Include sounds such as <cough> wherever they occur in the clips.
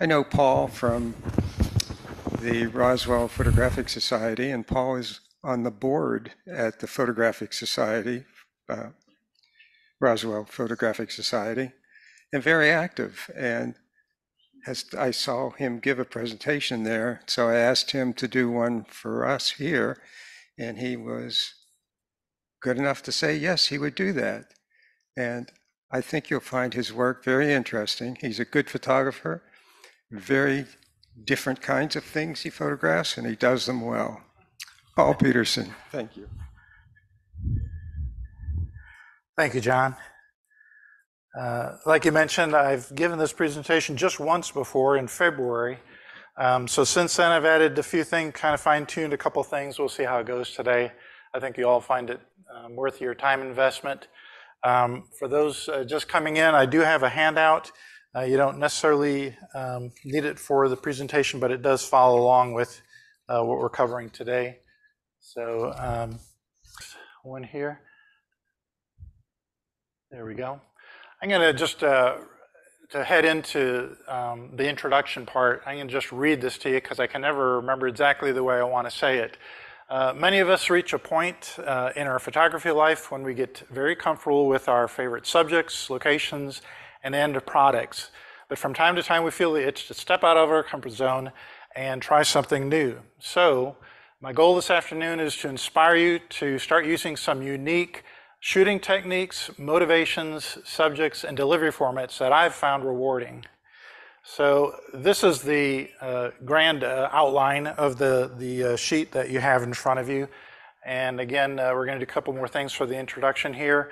I know Paul from the Roswell Photographic Society, and Paul is on the board at the Photographic Society, uh, Roswell Photographic Society, and very active. And as I saw him give a presentation there, so I asked him to do one for us here, and he was good enough to say yes, he would do that. And I think you'll find his work very interesting. He's a good photographer, very different kinds of things he photographs, and he does them well. Paul Peterson, thank you. Thank you, John. Uh, like you mentioned, I've given this presentation just once before in February. Um, so since then, I've added a few things, kind of fine-tuned a couple things. We'll see how it goes today. I think you all find it um, worth your time investment. Um, for those uh, just coming in, I do have a handout. Uh, you don't necessarily um, need it for the presentation, but it does follow along with uh, what we're covering today. So um, one here. There we go. I'm going to just uh, to head into um, the introduction part. I'm going to just read this to you because I can never remember exactly the way I want to say it. Uh, many of us reach a point uh, in our photography life when we get very comfortable with our favorite subjects, locations, and end products. But from time to time, we feel the itch to step out of our comfort zone and try something new. So, my goal this afternoon is to inspire you to start using some unique shooting techniques, motivations, subjects, and delivery formats that I've found rewarding. So this is the uh, grand uh, outline of the, the uh, sheet that you have in front of you. And again, uh, we're going to do a couple more things for the introduction here,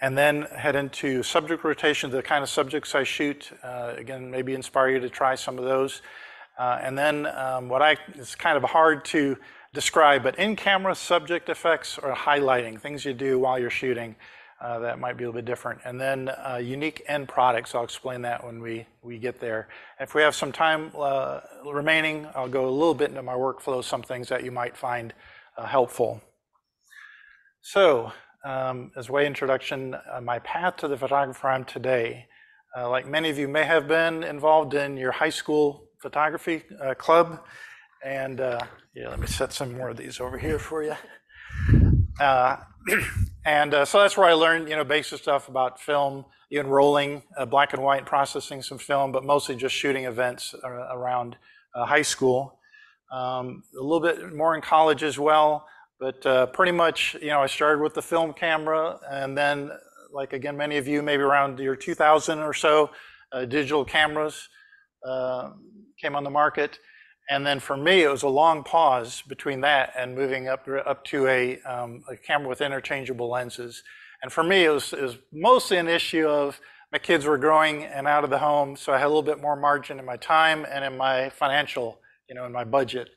and then head into subject rotation, the kind of subjects I shoot. Uh, again, maybe inspire you to try some of those. Uh, and then um, what I, it's kind of hard to describe, but in-camera subject effects or highlighting, things you do while you're shooting. Uh, that might be a little bit different. And then uh, unique end products, I'll explain that when we, get there. If we have some time uh, remaining, I'll go a little bit into my workflow, some things that you might find helpful. So, um, as way introduction, my path to the photographer I'm today, like many of you may have been involved in your high school photography club. And yeah, let me set some more of these over here for you. And uh, so that's where I learned, you know, basic stuff about film, even rolling, uh, black and white, processing some film, but mostly just shooting events around uh, high school. Um, a little bit more in college as well, but uh, pretty much, you know, I started with the film camera, and then, like again, many of you, maybe around year 2000 or so, uh, digital cameras uh, came on the market. And then for me, it was a long pause between that and moving up, up to a, um, a camera with interchangeable lenses. And for me, it was, it was mostly an issue of my kids were growing and out of the home, so I had a little bit more margin in my time and in my financial, you know, in my budget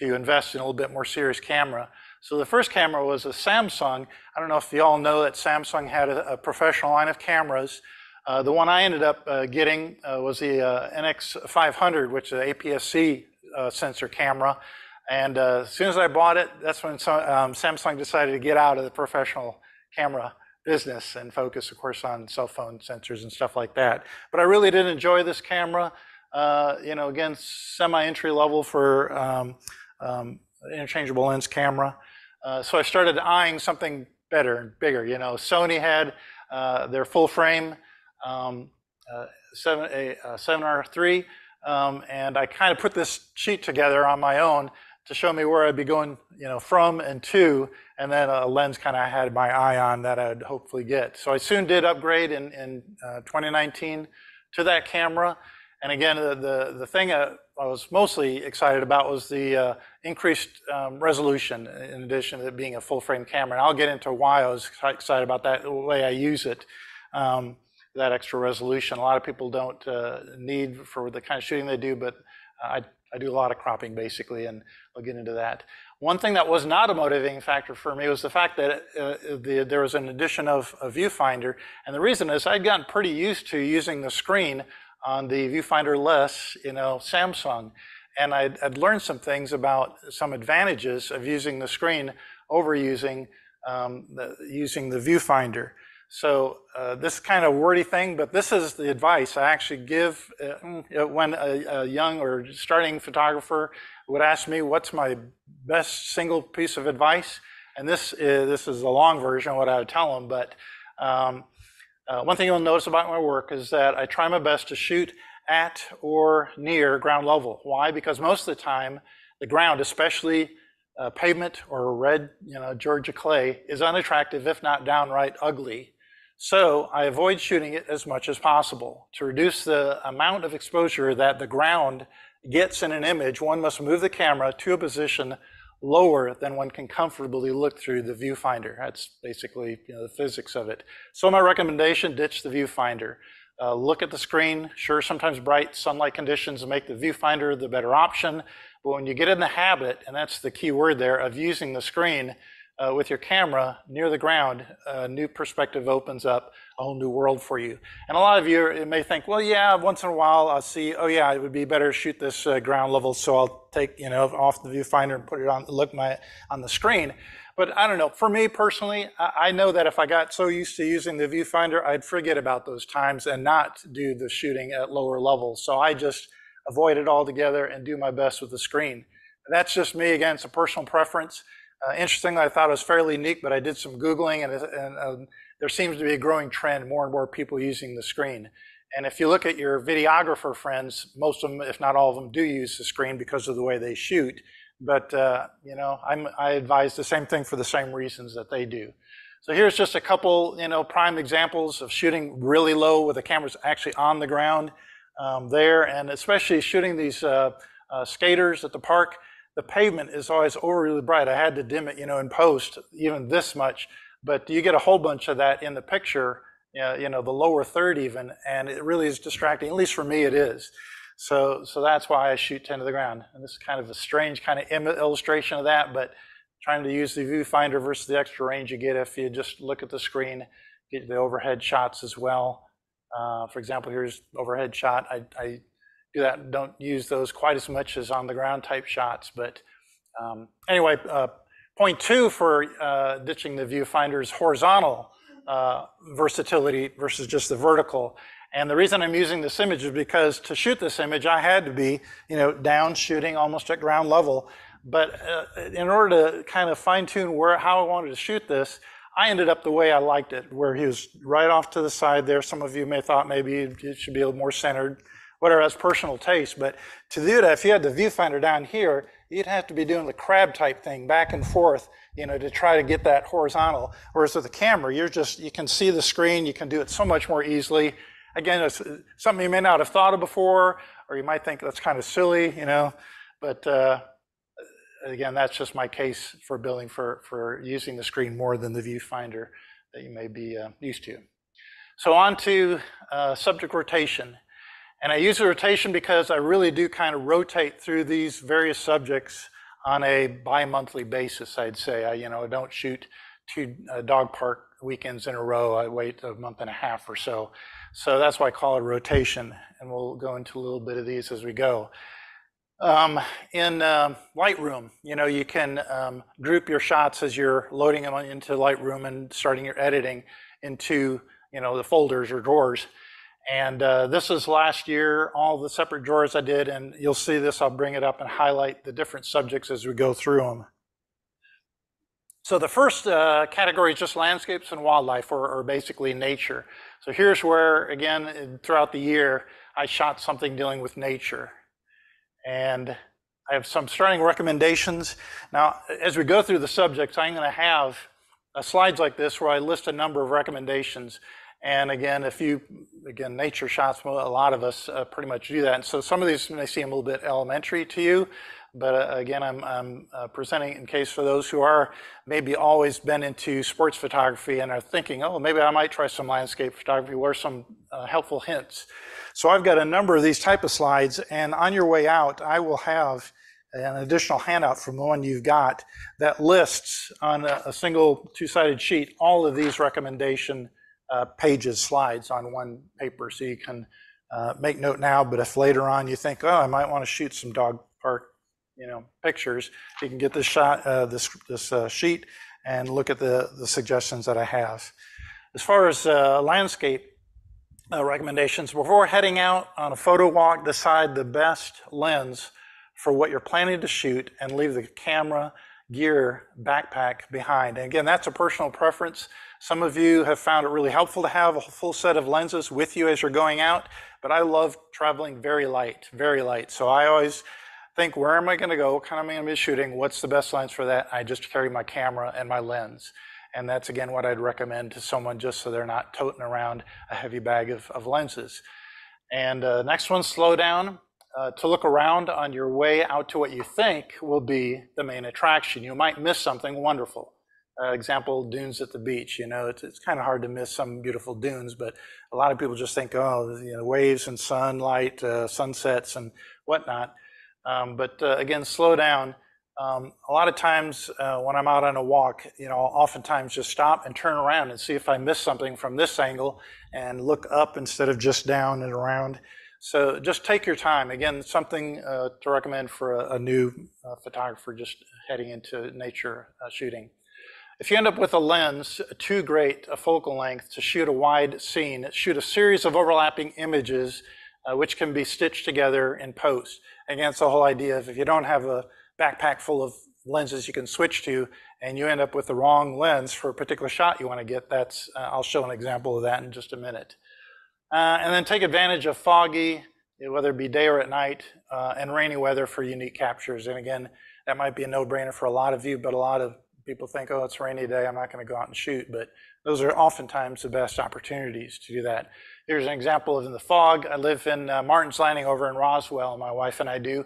to invest in a little bit more serious camera. So the first camera was a Samsung. I don't know if you all know that Samsung had a, a professional line of cameras. Uh, the one I ended up uh, getting uh, was the uh, NX500, which is an APS-C sensor camera. And uh, as soon as I bought it, that's when um, Samsung decided to get out of the professional camera business and focus, of course, on cell phone sensors and stuff like that. But I really did enjoy this camera. Uh, you know, again, semi-entry level for um, um, interchangeable lens camera. Uh, so I started eyeing something better and bigger. You know, Sony had uh, their full frame um, uh, 7, a, 7R3 um, and I kind of put this sheet together on my own to show me where I'd be going, you know, from and to, and then a lens kind of had my eye on that I'd hopefully get. So I soon did upgrade in, in uh, 2019 to that camera. And again, the, the, the thing I was mostly excited about was the uh, increased um, resolution in addition to it being a full frame camera. And I'll get into why I was excited about that, the way I use it. Um, that extra resolution. A lot of people don't uh, need for the kind of shooting they do, but I, I do a lot of cropping basically, and I'll get into that. One thing that was not a motivating factor for me was the fact that uh, the, there was an addition of a viewfinder, and the reason is I'd gotten pretty used to using the screen on the viewfinder less, you know, Samsung, and I'd, I'd learned some things about some advantages of using the screen over using um, the, using the viewfinder. So uh, this kind of wordy thing, but this is the advice I actually give uh, when a, a, young or starting photographer would ask me, "What's my best single piece of advice?" And this is, this is the long version of what I would tell them. But um, uh, one thing you'll notice about my work is that I try my best to shoot at or near ground level. Why? Because most of the time, the ground, especially uh, pavement or red, you know, Georgia clay, is unattractive, if not downright ugly. So I avoid shooting it as much as possible. To reduce the amount of exposure that the ground gets in an image, one must move the camera to a position lower than one can comfortably look through the viewfinder. That's basically you know, the physics of it. So my recommendation, ditch the viewfinder. Uh, look at the screen. Sure, sometimes bright sunlight conditions make the viewfinder the better option, but when you get in the habit, and that's the key word there, of using the screen, uh, with your camera near the ground, a new perspective opens up a whole new world for you. And a lot of you may think, well, yeah, once in a while I'll see, oh yeah, it would be better to shoot this uh, ground level, so I'll take you know off the viewfinder and put it on, look my on the screen. But I don't know. For me personally, I know that if I got so used to using the viewfinder, I'd forget about those times and not do the shooting at lower levels. So I just avoid it altogether and do my best with the screen. That's just me. Again, it's a personal preference. Uh, interestingly, I thought it was fairly unique, but I did some Googling and, and um, there seems to be a growing trend, more and more people using the screen. And if you look at your videographer friends, most of them, if not all of them, do use the screen because of the way they shoot. But, uh, you know, I'm, I advise the same thing for the same reasons that they do. So here's just a couple, you know, prime examples of shooting really low with the cameras actually on the ground um, there, and especially shooting these uh, uh, skaters at the park the pavement is always overly bright. I had to dim it, you know, in post, even this much. But you get a whole bunch of that in the picture, you know, the lower third even, and it really is distracting. At least for me, it is. So, so that's why I shoot 10 to the ground. And this is kind of a strange kind of illustration of that, but trying to use the viewfinder versus the extra range you get if you just look at the screen, get the overhead shots as well. Uh, for example, here's overhead shot. I, I do that. Don't use those quite as much as on the ground type shots. But um, anyway, uh, point two for uh, ditching the viewfinder is horizontal uh, versatility versus just the vertical. And the reason I'm using this image is because to shoot this image, I had to be, you know, down shooting almost at ground level. But uh, in order to kind of fine tune where how I wanted to shoot this, I ended up the way I liked it, where he was right off to the side there. Some of you may thought maybe it should be a little more centered whatever, that's personal taste. But to do that, if you had the viewfinder down here, you'd have to be doing the crab type thing back and forth, you know, to try to get that horizontal. Whereas with the camera, you're just, you can see the screen, you can do it so much more easily. Again, it's something you may not have thought of before, or you might think that's kind of silly, you know, but uh, again, that's just my case for building for, for using the screen more than the viewfinder that you may be uh, used to. So on to uh, subject rotation. And I use the rotation because I really do kind of rotate through these various subjects on a bi-monthly basis, I'd say. I, you know, don't shoot two uh, dog park weekends in a row. I wait a month and a half or so. So that's why I call it rotation. And we'll go into a little bit of these as we go. Um, in uh, Lightroom, you know, you can um, group your shots as you're loading them into Lightroom and starting your editing into, you know, the folders or drawers. And uh, this is last year, all the separate drawers I did, and you'll see this, I'll bring it up and highlight the different subjects as we go through them. So the first uh, category is just landscapes and wildlife, or, or, basically nature. So here's where, again, throughout the year, I shot something dealing with nature. And I have some starting recommendations. Now, as we go through the subjects, I'm going to have uh, slides like this where I list a number of recommendations. And again, if you, again, nature shots, a lot of us uh, pretty much do that. And so some of these may seem a little bit elementary to you, but uh, again, I'm, I'm uh, presenting in case for those who are maybe always been into sports photography and are thinking, oh, maybe I might try some landscape photography. What are some uh, helpful hints? So I've got a number of these type of slides, and on your way out, I will have an additional handout from the one you've got that lists on a, a single two-sided sheet all of these recommendation pages, slides on one paper. So you can uh, make note now, but if later on you think, oh, I might want to shoot some dog park, you know, pictures, you can get this shot, uh, this this uh, sheet, and look at the the suggestions that I have. As far as uh, landscape uh, recommendations, before heading out on a photo walk, decide the best lens for what you're planning to shoot and leave the camera, gear, backpack behind. And again, that's a personal preference. Some of you have found it really helpful to have a full set of lenses with you as you're going out, but I love traveling very light, very light. So I always think, where am I going to go? What kind of am I shooting? What's the best lens for that? I just carry my camera and my lens. And that's again what I'd recommend to someone just so they're not toting around a heavy bag of, of lenses. And uh, next one, slow down. Uh, to look around on your way out to what you think will be the main attraction. You might miss something wonderful. Uh, example, dunes at the beach. You know, it's, it's kind of hard to miss some beautiful dunes, but a lot of people just think, oh, you know, waves and sunlight, uh, sunsets and whatnot. Um, but uh, again, slow down. Um, a lot of times uh, when I'm out on a walk, you know, I'll oftentimes just stop and turn around and see if I miss something from this angle and look up instead of just down and around. So just take your time. Again, something uh, to recommend for a, a new uh, photographer just heading into nature uh, shooting. If you end up with a lens too great a focal length to shoot a wide scene, shoot a series of overlapping images uh, which can be stitched together in post. Again, it's the whole idea of if you don't have a backpack full of lenses you can switch to and you end up with the wrong lens for a particular shot you want to get, that's, uh, I'll show an example of that in just a minute. Uh, and then take advantage of foggy, whether it be day or at night, uh, and rainy weather for unique captures. And again, that might be a no-brainer for a lot of you, but a lot of people think, oh, it's rainy day, I'm not going to go out and shoot. But those are oftentimes the best opportunities to do that. Here's an example of in the fog. I live in uh, Martin's Landing over in Roswell, my wife and I do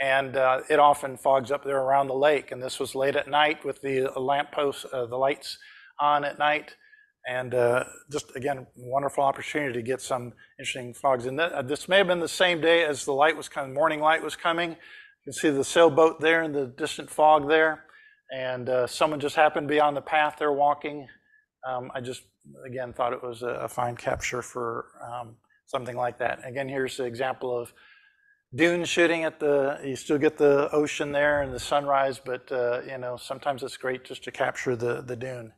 and uh, it often fogs up there around the lake. And this was late at night with the lamp posts, uh, the lights on at night, and uh, just again, wonderful opportunity to get some interesting fogs. And th uh, this may have been the same day as the light was coming, morning light was coming. You can see the sailboat there and the distant fog there, and uh, someone just happened to be on the path they're walking. Um, I just again thought it was a, a fine capture for um, something like that. Again, here's an example of dune shooting at the, you still get the ocean there and the sunrise, but uh, you know, sometimes it's great just to capture the, the dune.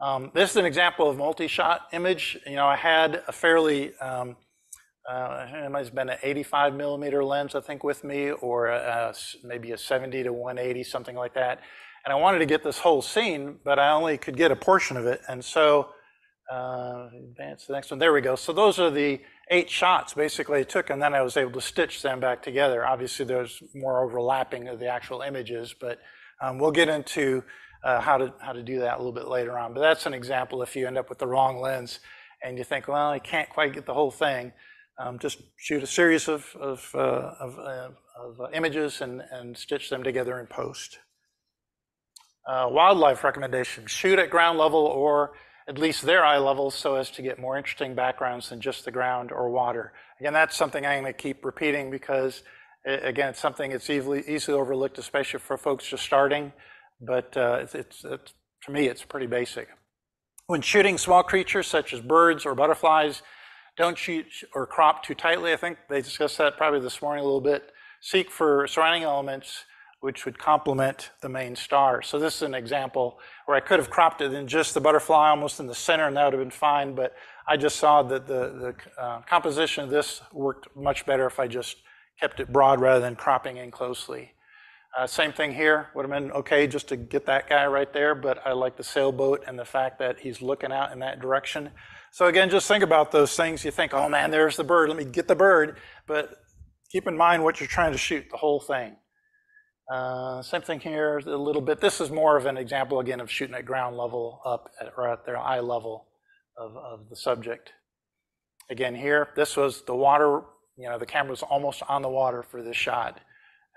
Um, this is an example of multi-shot image. You know, I had a fairly, um, uh, it might have been an 85 millimeter lens, I think, with me, or a, a, maybe a 70 to 180, something like that. And I wanted to get this whole scene, but I only could get a portion of it. And so, uh, advance the next one. There we go. So those are the eight shots basically I took, and then I was able to stitch them back together. Obviously, there's more overlapping of the actual images, but um, we'll get into uh, how to how to do that a little bit later on. But that's an example if you end up with the wrong lens and you think, well, I can't quite get the whole thing. Um, just shoot a series of of, uh, of, uh, of images and and stitch them together in post. Uh, wildlife recommendations: shoot at ground level or at least their eye level so as to get more interesting backgrounds than just the ground or water. Again, that's something I'm going to keep repeating because, again, it's something that's easily, easily overlooked, especially for folks just starting. But uh, it's, it's, it's, to me, it's pretty basic. When shooting small creatures such as birds or butterflies, don't shoot or crop too tightly. I think they discussed that probably this morning a little bit. Seek for surrounding elements which would complement the main star. So this is an example where I could have cropped it in just the butterfly almost in the center and that would have been fine, but I just saw that the, the uh, composition of this worked much better if I just kept it broad rather than cropping in closely. Uh, same thing here, would have been okay just to get that guy right there, but I like the sailboat and the fact that he's looking out in that direction. So again, just think about those things. You think, oh man, there's the bird, let me get the bird, but keep in mind what you're trying to shoot, the whole thing. Uh, same thing here a little bit. This is more of an example again of shooting at ground level up at, or at their eye level of, of the subject. Again here, this was the water, you know, the camera was almost on the water for this shot.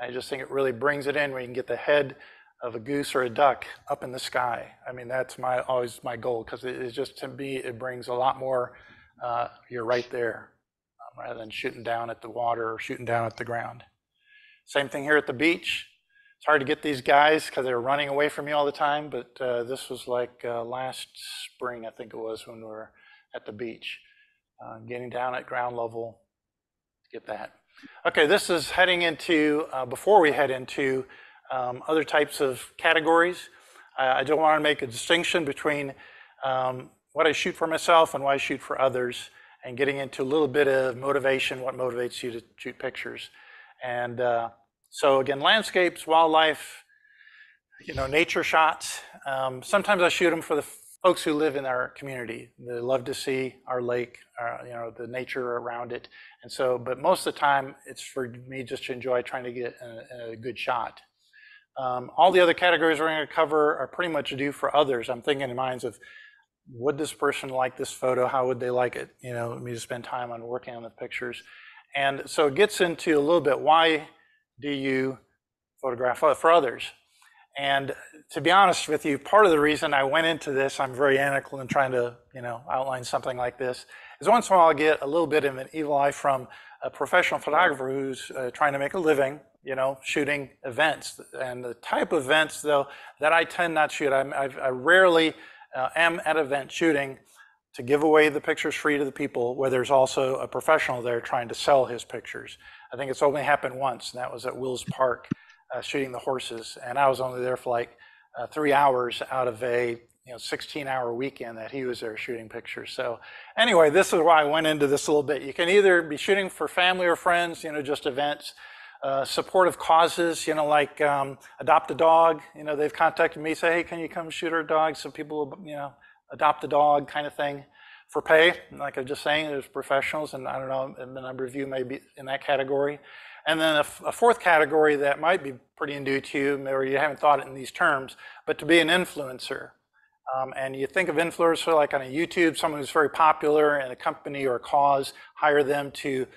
I just think it really brings it in where you can get the head of a goose or a duck up in the sky. I mean, that's my always my goal because it is just to me, it brings a lot more, uh, you're right there um, rather than shooting down at the water or shooting down at the ground. Same thing here at the beach. It's hard to get these guys because they're running away from you all the time, but uh, this was like uh, last spring, I think it was, when we were at the beach, uh, getting down at ground level to get that. Okay, this is heading into, uh, before we head into um, other types of categories, I don't want to make a distinction between um, what I shoot for myself and what I shoot for others, and getting into a little bit of motivation, what motivates you to shoot pictures. And uh, so again, landscapes, wildlife, you know, nature shots. Um, sometimes I shoot them for the folks who live in our community. They love to see our lake, uh, you know, the nature around it. And so, but most of the time, it's for me just to enjoy trying to get a, a good shot. Um, all the other categories we're going to cover are pretty much due for others. I'm thinking in minds of would this person like this photo? How would they like it? You know, me to spend time on working on the pictures. And so it gets into a little bit why do you photograph for others? And to be honest with you, part of the reason I went into this, I'm very analytical in trying to, you know, outline something like this, is once in a while I get a little bit of an evil eye from a professional photographer who's uh, trying to make a living, you know, shooting events. And the type of events, though, that I tend not to shoot, I'm, I've, i rarely uh, am at event shooting to give away the pictures free to the people where there's also a professional there trying to sell his pictures. I think it's only happened once, and that was at Wills Park uh, shooting the horses. And I was only there for like uh, three hours out of a you know 16 hour weekend that he was there shooting pictures. So anyway, this is why I went into this a little bit. You can either be shooting for family or friends, you know, just events. Uh, supportive causes, you know, like um, adopt a dog. You know, they've contacted me, say, hey, can you come shoot our dog? So people, will, you know, adopt a dog kind of thing for pay. Like I was just saying, there's professionals, and I don't know, a number of you may be in that category. And then a, fourth category that might be pretty new to you, or you haven't thought it in these terms, but to be an influencer. Um, and you think of influencer like on a YouTube, someone who's very popular and a company or a cause hire them to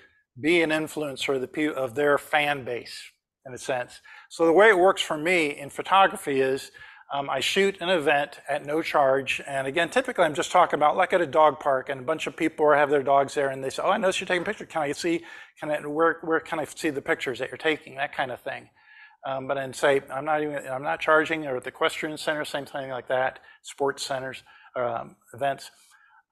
be an influencer of, the, of their fan base, in a sense. So the way it works for me in photography is um, I shoot an event at no charge. And again, typically I'm just talking about like at a dog park and a bunch of people have their dogs there and they say, oh, I noticed you're taking a picture. Can I see, can I, where, where can I see the pictures that you're taking? That kind of thing. Um, but then say, I'm not even, I'm not charging or at the equestrian center, same thing like that, sports centers, um, events.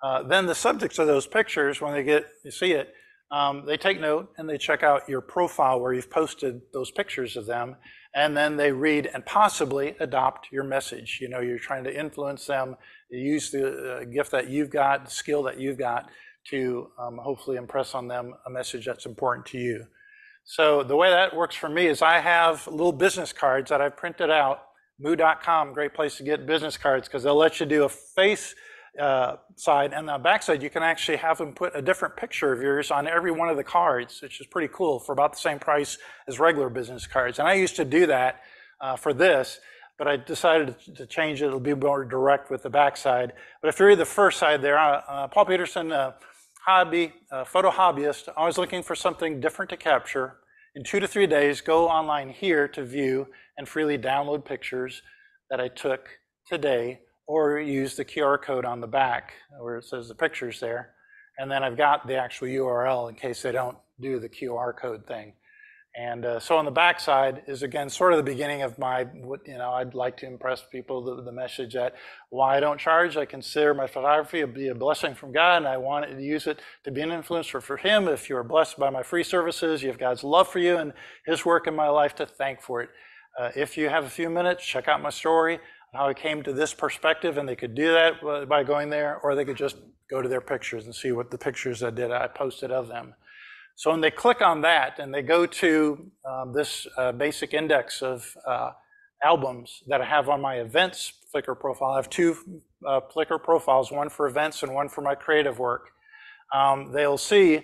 Uh, then the subjects of those pictures, when they get, you see it, um, they take note and they check out your profile where you've posted those pictures of them and then they read and possibly adopt your message. You know, you're trying to influence them, use the uh, gift that you've got, the skill that you've got to um, hopefully impress on them a message that's important to you. So the way that works for me is I have little business cards that I've printed out. Moo.com, great place to get business cards because they'll let you do a face uh, side and the back side, you can actually have them put a different picture of yours on every one of the cards, which is pretty cool for about the same price as regular business cards. And I used to do that uh, for this, but I decided to change it. It'll be more direct with the back side. But if you read the first side there, uh, uh Paul Peterson, uh, hobby, uh, photo hobbyist, always looking for something different to capture. In two to three days, go online here to view and freely download pictures that I took today or use the QR code on the back where it says the pictures there. And then I've got the actual URL in case they don't do the QR code thing. And uh, so on the back side is again sort of the beginning of my, you know, I'd like to impress people the, the message that why I don't charge. I consider my photography to be a blessing from God, and I want to use it to be an influencer for Him. If you are blessed by my free services, you have God's love for you and His work in my life to thank for it. Uh, if you have a few minutes, check out my story how I came to this perspective, and they could do that by going there, or they could just go to their pictures and see what the pictures I did I posted of them. So when they click on that and they go to um, this uh, basic index of uh, albums that I have on my events Flickr profile, I have two uh, Flickr profiles, one for events and one for my creative work. Um, they'll see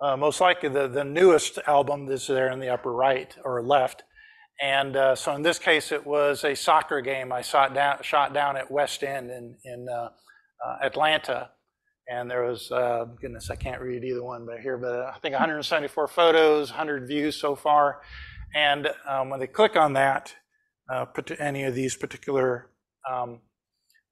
uh, most likely the, the newest album that's there in the upper right or left and uh, so in this case, it was a soccer game I shot down, shot down at West End in, in uh, uh, Atlanta. And there was, uh, goodness, I can't read either one but here, but I think 174 photos, 100 views so far. And um, when they click on that, uh, any of these particular um,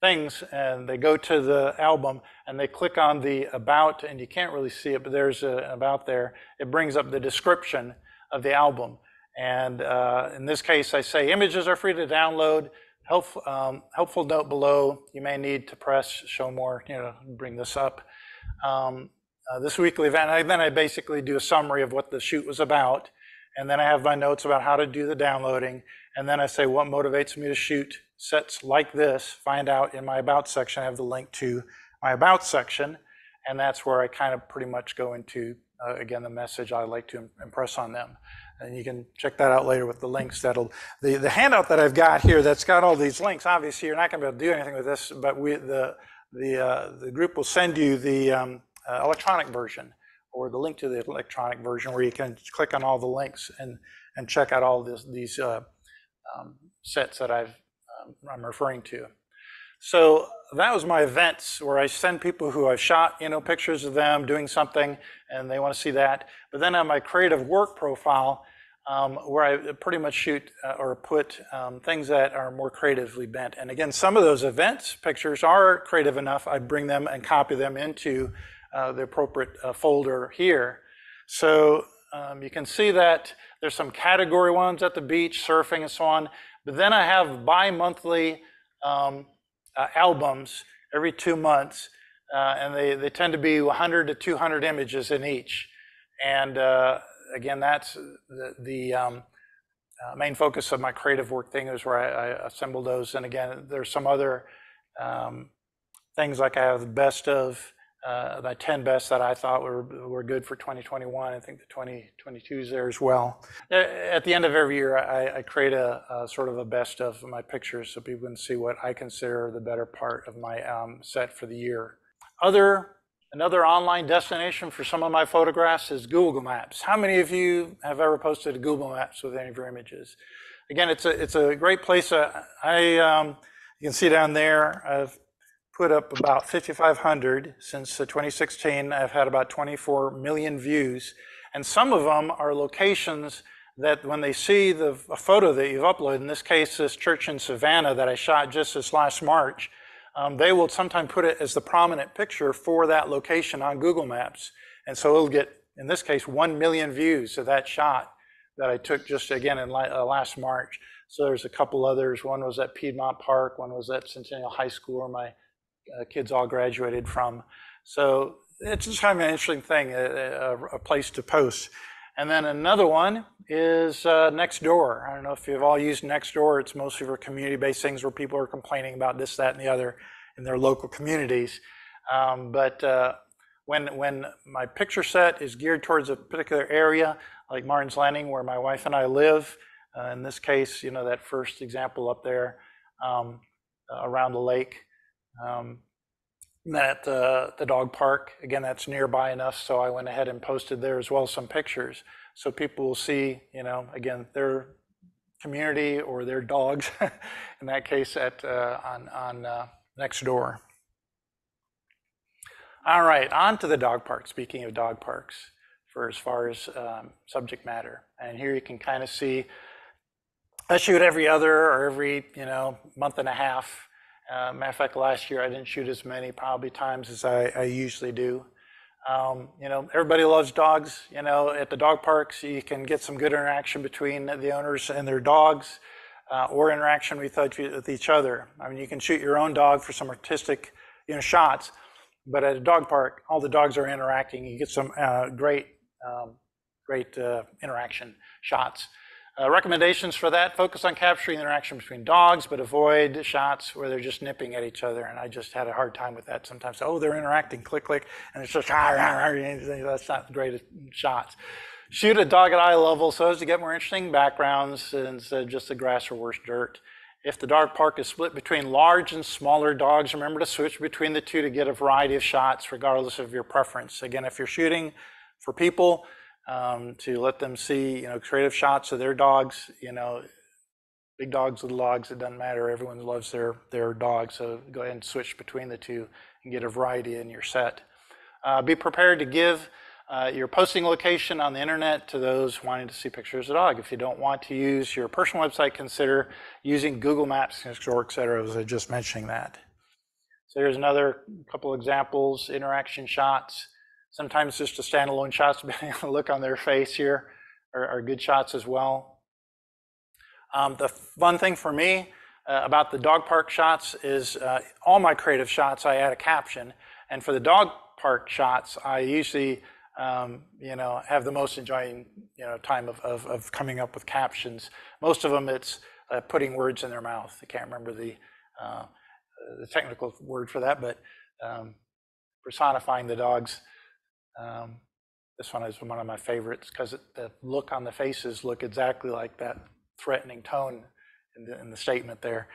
things, and they go to the album and they click on the about, and you can't really see it, but there's an about there. It brings up the description of the album. And uh, in this case, I say images are free to download. Help, um, helpful note below, you may need to press show more, you know, bring this up. Um, uh, this weekly event, I, then I basically do a summary of what the shoot was about. And then I have my notes about how to do the downloading. And then I say what motivates me to shoot sets like this. Find out in my about section, I have the link to my about section, and that's where I kind of pretty much go into, uh, again, the message I like to impress on them. And you can check that out later with the links that'll, the, the handout that I've got here that's got all these links, obviously you're not gonna be able to do anything with this, but we, the, the, uh, the group will send you the um, uh, electronic version or the link to the electronic version where you can click on all the links and, and check out all this, these uh, um, sets that I've, um, I'm referring to. So that was my events where I send people who I've shot, you know, pictures of them doing something and they want to see that. But then on my creative work profile, um, where I pretty much shoot uh, or put um, things that are more creatively bent. And again, some of those events pictures are creative enough. I bring them and copy them into uh, the appropriate uh, folder here. So um, you can see that there's some category ones at the beach, surfing and so on. But then I have bi-monthly um, albums every two months, uh, and they, they tend to be 100 to 200 images in each. And uh, again, that's the, the um, uh, main focus of my creative work thing is where I, I assemble those. And again, there's some other um, things like I have the best of uh, the 10 best that I thought were, were good for 2021. I think the 2022 is there as well. At the end of every year, I, create a, sort of a best of my pictures so people can see what I consider the better part of my um, set for the year. Other Another online destination for some of my photographs is Google Maps. How many of you have ever posted to Google Maps with any of your images? Again, it's a, great place. Uh, I, um, you can see down there, I've put up about 5,500 since 2016. I've had about 24 million views. And some of them are locations that when they see the photo that you've uploaded, in this case, this church in Savannah that I shot just this last March, um, they will sometimes put it as the prominent picture for that location on Google Maps. And so it'll get, in this case, 1 million views of that shot that I took just again in uh, last March. So there's a couple others. One was at Piedmont Park, one was at Centennial High School where my kids all graduated from. So it's just kind of an interesting thing, a, a, a place to post. And then another one is uh, Nextdoor. I don't know if you've all used Nextdoor. It's mostly for community-based things where people are complaining about this, that, and the other in their local communities. Um, but uh, when when my picture set is geared towards a particular area, like Martin's Landing, where my wife and I live, uh, in this case, you know that first example up there um, around the lake, um, at the, the dog park. Again, that's nearby enough, so I went ahead and posted there as well some pictures. So people will see, you know, again, their community or their dogs, <laughs> in that case, at uh, on, on uh, Nextdoor. All right, on to the dog park. Speaking of dog parks, for as far as um, subject matter. And here you can kind of see, I shoot every other or every, you know, month and a half uh, matter of fact, last year I didn't shoot as many probably times as I, I usually do. Um, you know, everybody loves dogs. You know, at the dog parks, you can get some good interaction between the owners and their dogs, uh, or interaction with, with each other. I mean, you can shoot your own dog for some artistic, you know, shots. But at a dog park, all the dogs are interacting. You get some uh, great, um, great uh, interaction shots. Uh, recommendations for that, focus on capturing interaction between dogs, but avoid shots where they're just nipping at each other. And I just had a hard time with that sometimes. Oh, they're interacting, click, click, and it's just, <laughs> that's not the greatest shots. Shoot at dog at eye level so as to get more interesting backgrounds instead of just the grass or worse dirt. If the dog park is split between large and smaller dogs, remember to switch between the two to get a variety of shots regardless of your preference. Again, if you're shooting for people, um, to let them see, you know, creative shots of their dogs. You know, big dogs, little dogs, it doesn't matter. Everyone loves their their dog, so go ahead and switch between the two and get a variety in your set. Uh, be prepared to give uh, your posting location on the internet to those wanting to see pictures of the dog. If you don't want to use your personal website, consider using Google Maps, or et cetera, as I just mentioning that. So here's another couple examples, interaction shots. Sometimes just a standalone shots, <laughs> depending on the look on their face here, are, are good shots as well. Um, the fun thing for me uh, about the dog park shots is uh, all my creative shots, I add a caption. And for the dog park shots, I usually, um, you know, have the most enjoying, you know, time of, of, of coming up with captions. Most of them, it's uh, putting words in their mouth. I can't remember the, uh, the technical word for that, but um, personifying the dogs. Um, this one is one of my favorites because the look on the faces look exactly like that threatening tone in the, in the statement there.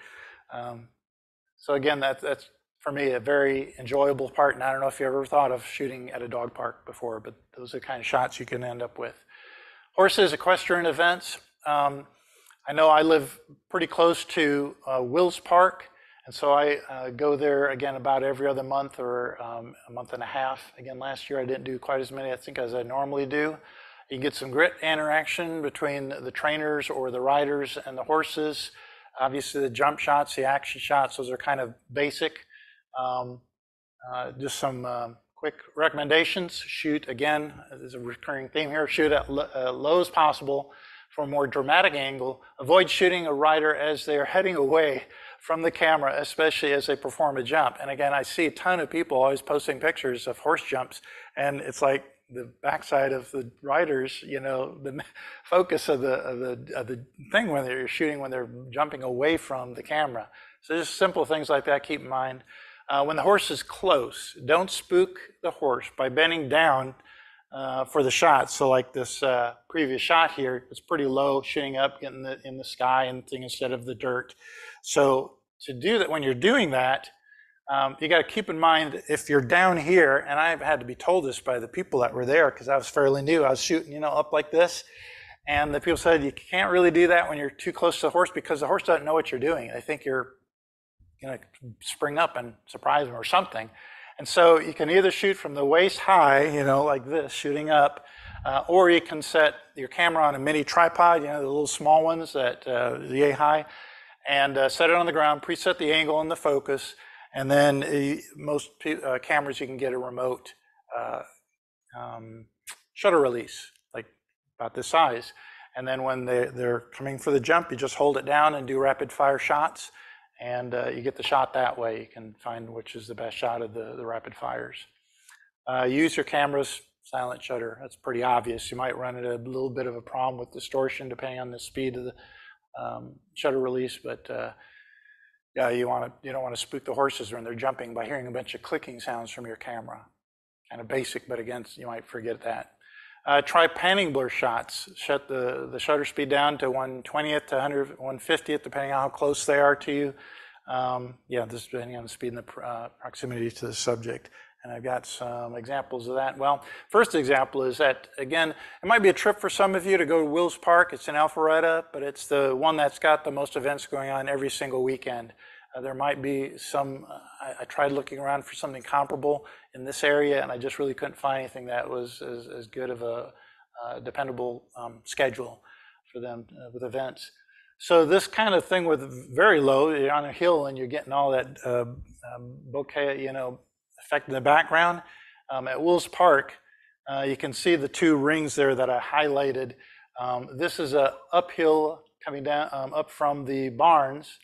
Um, so again, that, that's for me a very enjoyable part. And I don't know if you ever thought of shooting at a dog park before, but those are the kind of shots you can end up with. Horses, equestrian events. Um, I know I live pretty close to uh, Wills Park, and so I uh, go there again about every other month or um, a month and a half. Again, last year I didn't do quite as many, I think, as I normally do. You get some grit interaction between the trainers or the riders and the horses. Obviously, the jump shots, the action shots, those are kind of basic. Um, uh, just some um, quick recommendations. Shoot, again, there's a recurring theme here, shoot at uh, low as possible for a more dramatic angle. Avoid shooting a rider as they're heading away from the camera, especially as they perform a jump. And again, I see a ton of people always posting pictures of horse jumps, and it's like the backside of the riders, you know, the <laughs> focus of the, of the, of the thing when they're shooting, when they're jumping away from the camera. So just simple things like that, keep in mind. Uh, when the horse is close, don't spook the horse by bending down uh, for the shot. So like this uh, previous shot here, it's pretty low, shooting up, getting the, in the sky and thing instead of the dirt. So to do that, when you're doing that, um, you got to keep in mind if you're down here, and I've had to be told this by the people that were there because I was fairly new. I was shooting, you know, up like this, and the people said you can't really do that when you're too close to the horse because the horse doesn't know what you're doing. They think you're going to spring up and surprise them or something. And so you can either shoot from the waist high, you know, like this, shooting up, uh, or you can set your camera on a mini tripod, you know, the little small ones that uh, the A high and uh, set it on the ground, preset the angle and the focus, and then uh, most cameras you can get a remote uh, um, shutter release, like about this size. And then when they, they're coming for the jump, you just hold it down and do rapid fire shots, and uh, you get the shot that way. You can find which is the best shot of the, the rapid fires. Uh, use your camera's silent shutter. That's pretty obvious. You might run into a little bit of a problem with distortion depending on the speed of the um, shutter release, but uh, yeah, you want to you don't want to spook the horses when they're jumping by hearing a bunch of clicking sounds from your camera. Kind of basic, but again, you might forget that. Uh, try panning blur shots. Shut the, the shutter speed down to 120th to 100, 150th, depending on how close they are to you. Um, yeah, this is depending on the speed and the uh, proximity to the subject and I've got some examples of that. Well, first example is that, again, it might be a trip for some of you to go to Wills Park. It's in Alpharetta, but it's the one that's got the most events going on every single weekend. Uh, there might be some, uh, I, tried looking around for something comparable in this area, and I just really couldn't find anything that was as, good of a uh, dependable um, schedule for them with events. So this kind of thing with very low, you're on a hill and you're getting all that uh, um, bokeh, you know, effect in the background. Um, at Wills Park, uh, you can see the two rings there that I highlighted. Um, this is a uphill coming down um, up from the barns,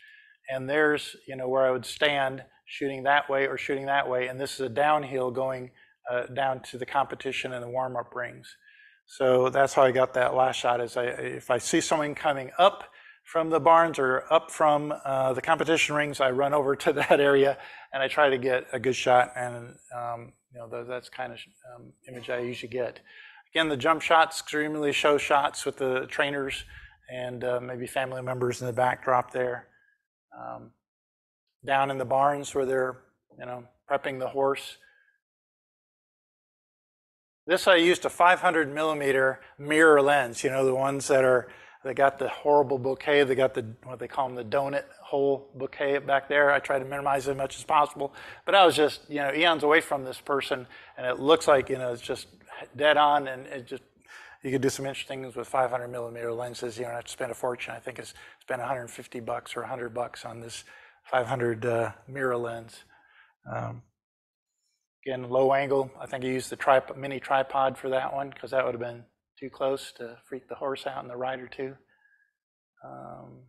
and there's you know where I would stand shooting that way or shooting that way, and this is a downhill going uh, down to the competition and the warm-up rings. So that's how I got that last shot. Is I, if I see someone coming up from the barns or up from uh, the competition rings, I run over to <laughs> that area and I try to get a good shot. And um, you know that's kind of um, image I usually get. Again, the jump shots extremely show shots with the trainers and uh, maybe family members in the backdrop there. Um, down in the barns where they're you know prepping the horse. This I used a 500 millimeter mirror lens, you know, the ones that are they got the horrible bokeh, They got the what they call them the donut hole bokeh back there. I try to minimize as much as possible, but I was just you know eons away from this person, and it looks like you know it's just dead on, and it just you could do some interesting things with 500 millimeter lenses. You don't have to spend a fortune. I think it's spent 150 bucks or 100 bucks on this 500 uh, mirror lens. Um, again, low angle. I think I used the mini tripod for that one because that would have been too close to freak the horse out and the rider too. Um,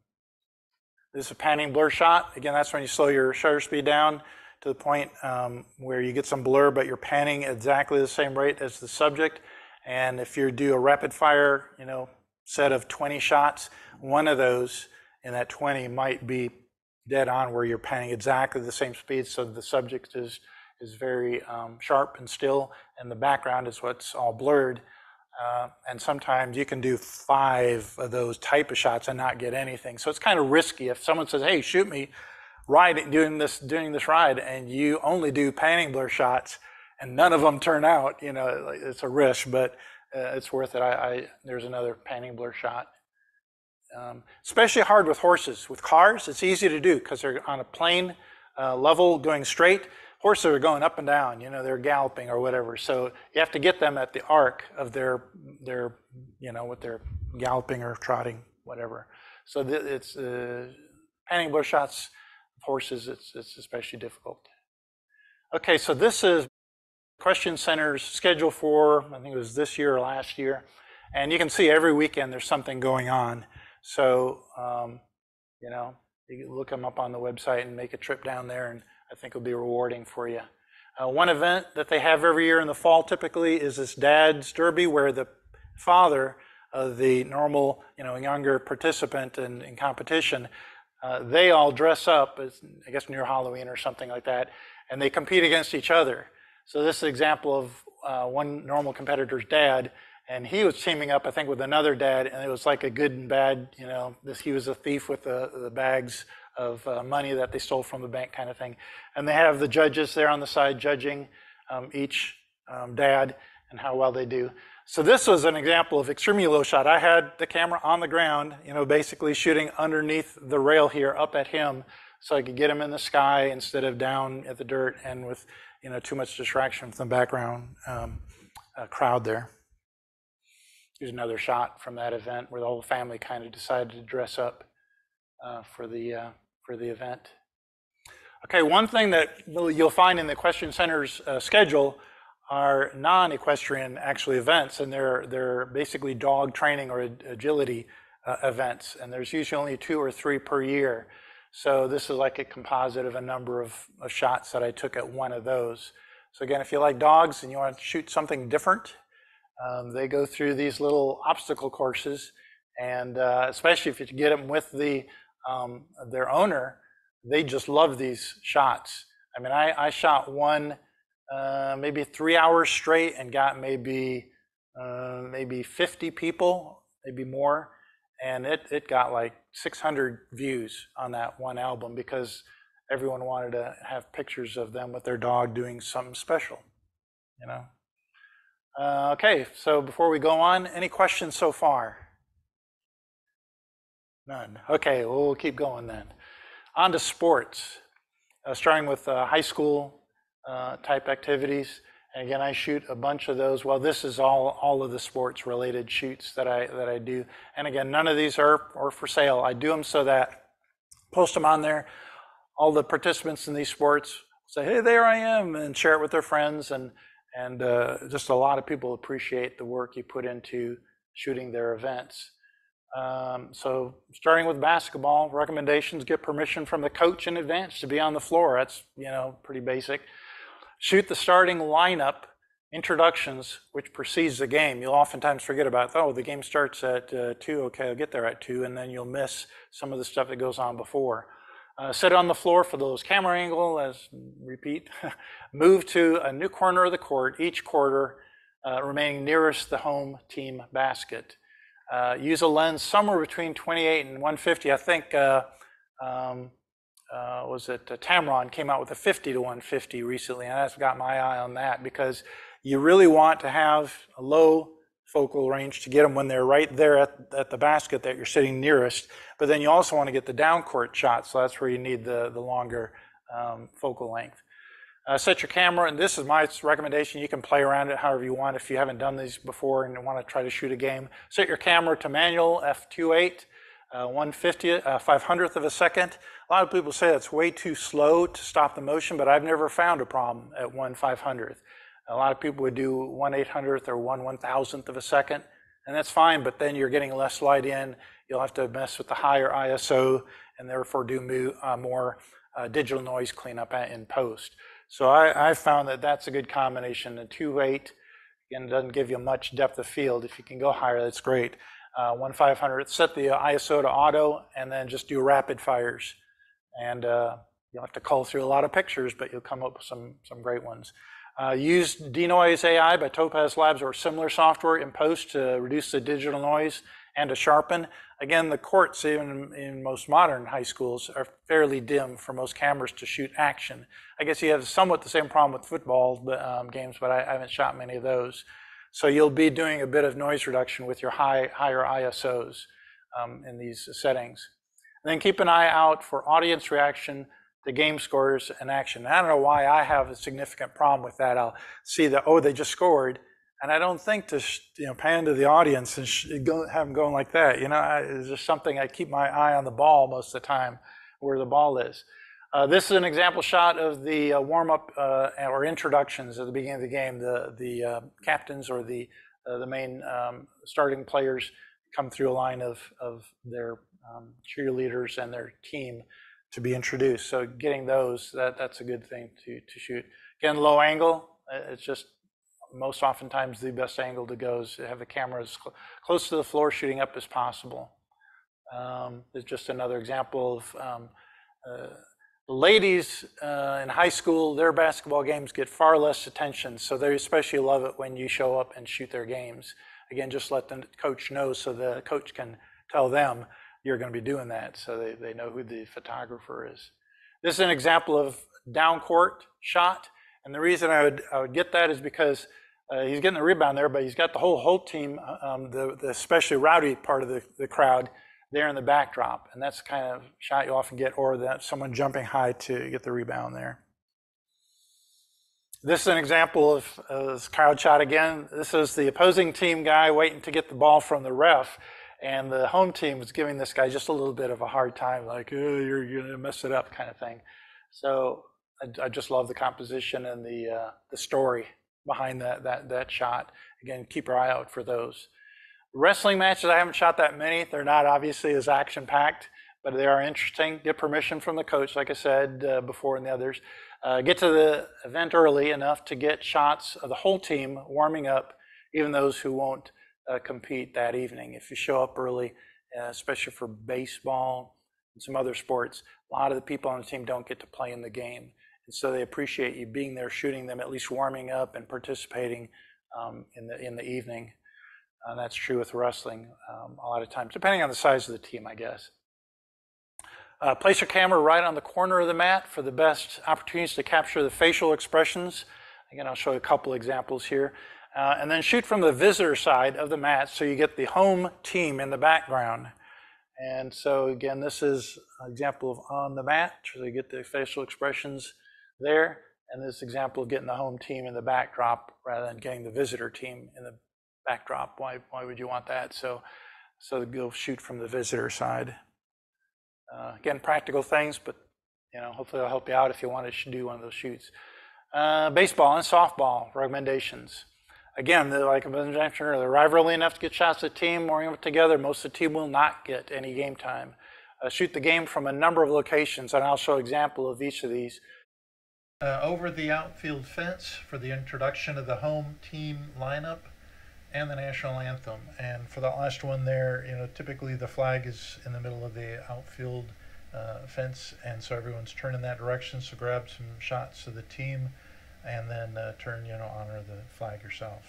this is a panning blur shot. Again, that's when you slow your shutter speed down to the point um, where you get some blur, but you're panning exactly the same rate as the subject. And if you do a rapid fire, you know, set of 20 shots, one of those in that 20 might be dead on where you're panning exactly the same speed so the subject is is very um, sharp and still, and the background is what's all blurred. Uh, and sometimes you can do five of those type of shots and not get anything. So it's kind of risky if someone says, "Hey, shoot me," ride doing this doing this ride, and you only do panning blur shots, and none of them turn out. You know, it's a risk, but uh, it's worth it. I, I, there's another panning blur shot. Um, especially hard with horses. With cars, it's easy to do because they're on a plane uh, level going straight horses are going up and down, you know, they're galloping or whatever. So you have to get them at the arc of their, their you know, what they're galloping or trotting, whatever. So it's uh, panning blur shots of horses, it's, it's especially difficult. Okay, so this is Equestrian Center's schedule for, I think it was this year or last year. And you can see every weekend there's something going on. So, um, you know, you can look them up on the website and make a trip down there and I think it'll be rewarding for you. Uh, one event that they have every year in the fall typically is this Dad's Derby, where the father of the normal, you know, younger participant in, in competition, uh, they all dress up as, I guess, near Halloween or something like that, and they compete against each other. So this is an example of uh, one normal competitor's dad, and he was teaming up, I think, with another dad, and it was like a good and bad, you know, this he was a thief with the, the bags of uh, money that they stole from the bank kind of thing. And they have the judges there on the side judging um, each um, dad and how well they do. So this was an example of extremely low shot. I had the camera on the ground, you know, basically shooting underneath the rail here up at him so I could get him in the sky instead of down at the dirt and with, you know, too much distraction from the background um, uh, crowd there. Here's another shot from that event where the whole family kind of decided to dress up uh, for the uh, for the event. Okay, one thing that you'll find in the Equestrian Center's uh, schedule are non-equestrian actually events, and they're they're basically dog training or agility uh, events, and there's usually only two or three per year. So this is like a composite of a number of, of shots that I took at one of those. So again, if you like dogs and you want to shoot something different, um, they go through these little obstacle courses, and uh, especially if you get them with the um, their owner, they just love these shots. I mean, I, I shot one uh, maybe three hours straight and got maybe uh, maybe 50 people, maybe more, and it it got like 600 views on that one album because everyone wanted to have pictures of them with their dog doing something special, you know. Uh, okay, so before we go on, any questions so far? None. Okay, well, we'll keep going then. On to sports, uh, starting with uh, high school uh, type activities. And again, I shoot a bunch of those. Well, this is all all of the sports related shoots that I that I do. And again, none of these are are for sale. I do them so that post them on there. All the participants in these sports say, "Hey, there I am," and share it with their friends. And and uh, just a lot of people appreciate the work you put into shooting their events. Um, so starting with basketball, recommendations, get permission from the coach in advance to be on the floor. That's, you know, pretty basic. Shoot the starting lineup, introductions, which precedes the game. You'll oftentimes forget about, oh, the game starts at uh, 2, okay, I'll get there at 2, and then you'll miss some of the stuff that goes on before. Uh, sit on the floor for those camera angle, as repeat. <laughs> Move to a new corner of the court, each quarter uh, remaining nearest the home team basket. Uh, use a lens somewhere between 28 and 150. I think, uh, um, uh, was it uh, Tamron came out with a 50 to 150 recently, and that's got my eye on that because you really want to have a low focal range to get them when they're right there at, at the basket that you're sitting nearest. But then you also want to get the down court shot, so that's where you need the, the longer um, focal length. Uh, set your camera, and this is my recommendation. You can play around it however you want if you haven't done these before and want to try to shoot a game. Set your camera to manual f2.8, uh, 150, uh, 500th of a second. A lot of people say that's way too slow to stop the motion, but I've never found a problem at 1 500th. A lot of people would do 1 800th or 1 1000th of a second, and that's fine, but then you're getting less light in. You'll have to mess with the higher ISO and therefore do uh, more uh, digital noise cleanup in post. So I, I found that that's a good combination. The 2.8, again, doesn't give you much depth of field. If you can go higher, that's great. Uh, 1 500, set the ISO to auto, and then just do rapid fires. And uh, you'll have to cull through a lot of pictures, but you'll come up with some, some great ones. Uh, use Denoise AI by Topaz Labs or similar software in post to reduce the digital noise and to sharpen. Again, the courts, even in most modern high schools, are fairly dim for most cameras to shoot action. I guess you have somewhat the same problem with football um, games, but I, I, haven't shot many of those. So you'll be doing a bit of noise reduction with your high, higher ISOs um, in these settings. And then keep an eye out for audience reaction the game scores and action. And I don't know why I have a significant problem with that. I'll see that, oh, they just scored. And I don't think to you know pan to the audience and go, have them going like that. You know, I, it's just something I keep my eye on the ball most of the time, where the ball is. Uh, this is an example shot of the uh, warm up uh, or introductions at the beginning of the game. The the captains or the the main um, starting players come through a line of of their um, cheerleaders and their team to be introduced. So getting those, that, that's a good thing to, to shoot. Again, low angle, it's just most oftentimes the best angle to go is to have the camera as cl close to the floor shooting up as possible. Um, it's just another example of uh, ladies uh, in high school, their basketball games get far less attention, so they especially love it when you show up and shoot their games. Again, just let the coach know so the coach can tell them you're going to be doing that so they, they know who the photographer is. This is an example of down court shot. And the reason I would, I would get that is because uh, he's getting the rebound there, but he's got the whole whole team, um, the, the especially rowdy part of the, the crowd there in the backdrop. And that's the kind of shot you often get, or that someone jumping high to get the rebound there. This is an example of uh, this crowd shot again. This is the opposing team guy waiting to get the ball from the ref. And the home team was giving this guy just a little bit of a hard time, like, oh, you're, you're going to mess it up kind of thing. So I, I just love the composition and the, uh, the story behind that, that, that shot. Again, keep your eye out for those. Wrestling matches, I haven't shot that many. They're not obviously as action packed, but they are interesting. Get permission from the coach, like I said uh, before, and the others. Uh, get to the event early enough to get shots of the whole team warming up, even those who won't uh, compete that evening. If you show up early, uh, especially for baseball and some other sports, a lot of the people on the team don't get to play in the game. And so they appreciate you being there, shooting them, at least warming up and participating um, in, the, in the evening. And that's true with wrestling um, a lot of times, depending on the size of the team, I guess. Uh, place your camera right on the corner of the mat for the best opportunities to capture the facial expressions. Again, I'll show you a couple examples here. Uh, and then shoot from the visitor side of the mat so you get the home team in the background. And so again, this is an example of on the mat, so you get the facial expressions there. And this example of getting the home team in the backdrop rather than getting the visitor team in the backdrop. Why, why would you want that? So, so you'll shoot from the visitor side. Uh, again, practical things, but you know, hopefully I'll help you out if you want to do one of those shoots. Uh, baseball and softball recommendations again, like I mentioned earlier, rivalry enough to get shots at the team, warming up together. Most of the team will not get any game time. Uh, shoot the game from a number of locations, and I'll show example of each of these. Uh, over the outfield fence for the introduction of the home team lineup and the national anthem. And for the last one there, you know, typically the flag is in the middle of the outfield uh, fence, and so everyone's turning that direction. So grab some shots of the team and then uh, turn, you know, honor the flag yourself.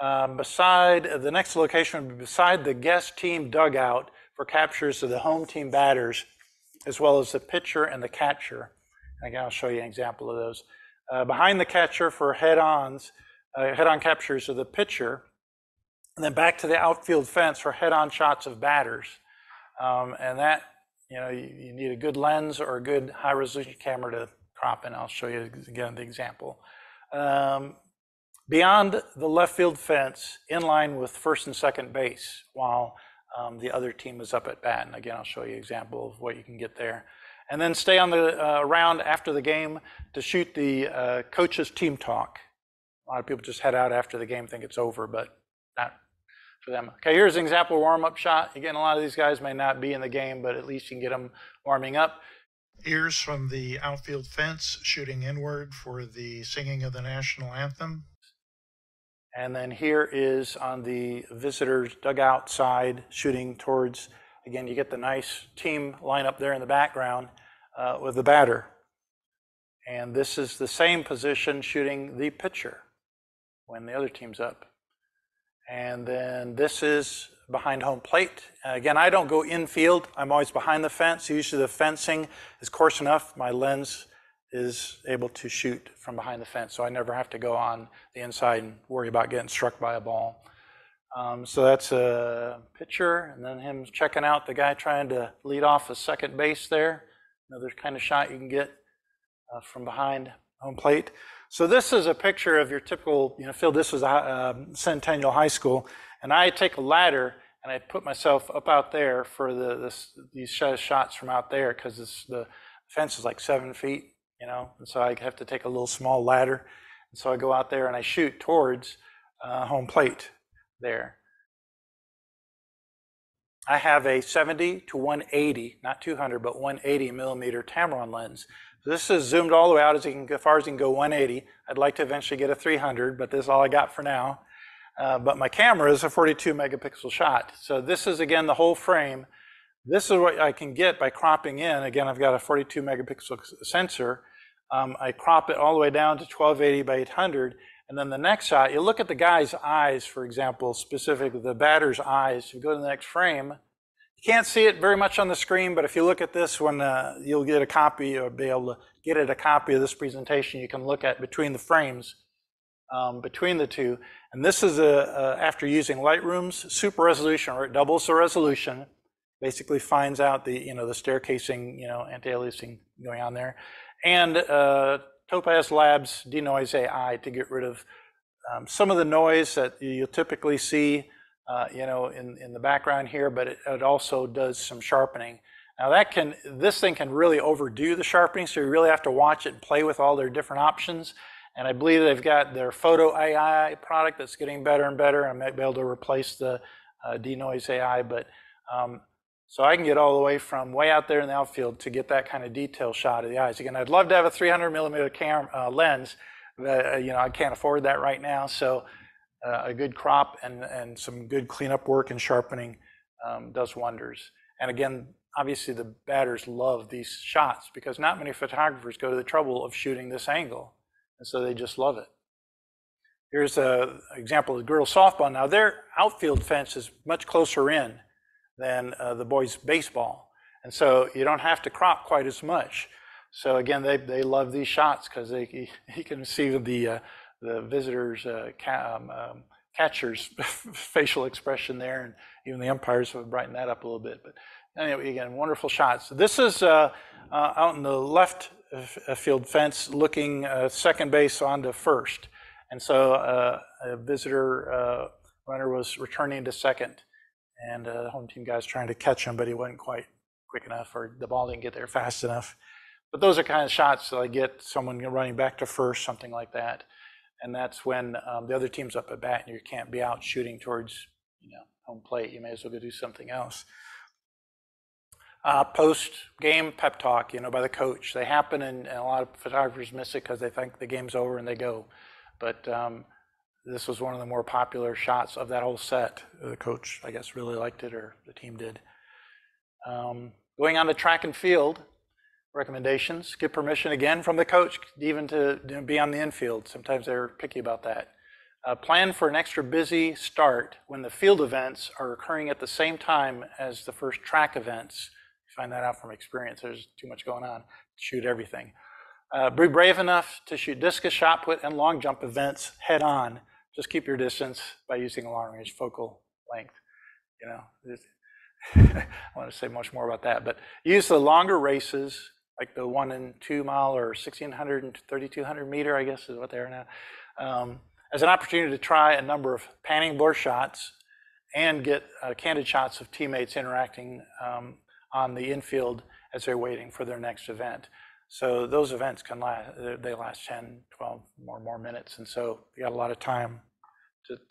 Um, beside the next location would be beside the guest team dugout for captures of the home team batters, as well as the pitcher and the catcher. Again, I'll show you an example of those. Uh, behind the catcher for head-ons, uh, head-on captures of the pitcher, and then back to the outfield fence for head-on shots of batters. Um, and that, you know, you, you, need a good lens or a good high-resolution camera to crop, and I'll show you again the example. Um, beyond the left field fence, in line with first and second base, while um, the other team is up at bat. And again, I'll show you an example of what you can get there. And then stay on the uh, around after the game to shoot the uh, coaches team talk. A lot of people just head out after the game, think it's over, but not for them. Okay, here's an example warm-up shot. Again, a lot of these guys may not be in the game, but at least you can get them warming up ears from the outfield fence shooting inward for the singing of the national anthem. And then here is on the visitors dugout side shooting towards, again, you get the nice team lineup there in the background uh, with the batter. And this is the same position shooting the pitcher when the other team's up. And then this is behind home plate. Again, I don't go infield. I'm always behind the fence. Usually the fencing is coarse enough. My lens is able to shoot from behind the fence, so I never have to go on the inside and worry about getting struck by a ball. Um, so that's a pitcher, and then him checking out the guy trying to lead off a second base there. Another kind of shot you can get uh, from behind home plate. So this is a picture of your typical, you know, field. This was uh, Centennial High School, and I take a ladder and I put myself up out there for the this, these shots from out there because the fence is like seven feet, you know, and so I have to take a little small ladder, and so I go out there and I shoot towards uh, home plate there. I have a 70 to 180, not 200, but 180 millimeter Tamron lens. This is zoomed all the way out as, can, as far as you can go 180. I'd like to eventually get a 300, but this is all I got for now. Uh, but my camera is a 42 megapixel shot. So this is again the whole frame. This is what I can get by cropping in. Again, I've got a 42 megapixel sensor. Um, I crop it all the way down to 1280 by 800. And then the next shot, you look at the guy's eyes, for example, specifically the batter's eyes. If you go to the next frame, can't see it very much on the screen, but if you look at this one, uh, you'll get a copy or be able to get it a copy of this presentation. You can look at between the frames, um, between the two. And this is a, a, after using Lightroom's super resolution, or it doubles the resolution, basically finds out the you know the staircasing, you know anti-aliasing going on there, and uh, Topaz Labs denoise AI to get rid of um, some of the noise that you'll typically see you know, in, in the background here, but it, it, also does some sharpening. Now that can, this thing can really overdo the sharpening, so you really have to watch it and play with all their different options. And I believe they've got their photo AI product that's getting better and better. I might be able to replace the uh, denoise AI, but um, so I can get all the way from way out there in the outfield to get that kind of detail shot of the eyes. Again, I'd love to have a 300 millimeter cam, uh, lens, but uh, you know I can't afford that right now. So uh, a good crop and, and some good cleanup work and sharpening um, does wonders. And again, obviously the batters love these shots because not many photographers go to the trouble of shooting this angle. And so they just love it. Here's an example of girls softball. Now their outfield fence is much closer in than uh, the boys baseball. And so you don't have to crop quite as much. So again, they, they love these shots because they <laughs> you can see the uh, the visitors, uh, ca- um, um, catcher's <laughs> facial expression there, and even the umpires have brightened that up a little bit. But anyway, again, wonderful shots. This is uh, uh, out in the left uh, field fence, looking uh, second base onto first, and so uh, a visitor runner was returning to second, and the home team guys trying to catch him, but he wasn't quite quick enough, or the ball didn't get there fast enough. But those are kind of shots that I get someone running back to first, something like that and that's when um, the other team's up at bat and you can't be out shooting towards you know home plate. You may as well go do something else. Uh, Post game pep talk, you know, by the coach. They happen, and, and a lot of photographers miss it because they think the game's over and they go. But um, this was one of the more popular shots of that whole set. The coach, I guess, really liked it, or the team did. Um, going on to track and field, recommendations. Get permission again from the coach, even to you know, be on the infield. Sometimes they're picky about that. Uh, plan for an extra busy start when the field events are occurring at the same time as the first track events. You find that out from experience. There's too much going on. Shoot everything. Uh, be brave enough to shoot discus, shot put, and long jump events head on. Just keep your distance by using a long range focal length. You know, <laughs> I want to say much more about that, but use the longer races like the one and two mile or 1600 and 3200 meter, I guess is what they are now, um, as an opportunity to try a number of panning blur shots and get uh, candid shots of teammates interacting um, on the infield as they're waiting for their next event. So those events can last, they last 10, 12 more, more minutes. And so you got a lot of time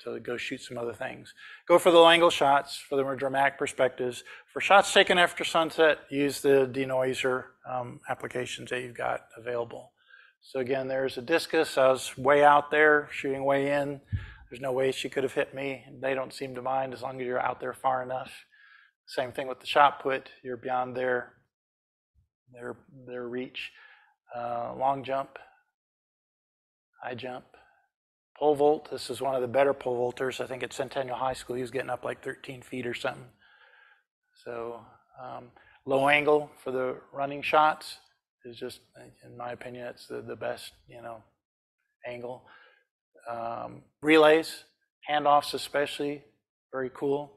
to, to go shoot some other things. Go for the low angle shots for the more dramatic perspectives. For shots taken after sunset, use the denoiser um, applications that you've got available. So again, there's a discus. I was way out there shooting way in. There's no way she could have hit me. They don't seem to mind as long as you're out there far enough. Same thing with the shot put. You're beyond their their, their reach. Uh, long jump, high jump, pole vault. This is one of the better pole vaulters. I think at Centennial High School, he was getting up like 13 feet or something. So um, low angle for the running shots is just, in my opinion, it's the, the best, you know, angle. Um, relays, handoffs especially, very cool.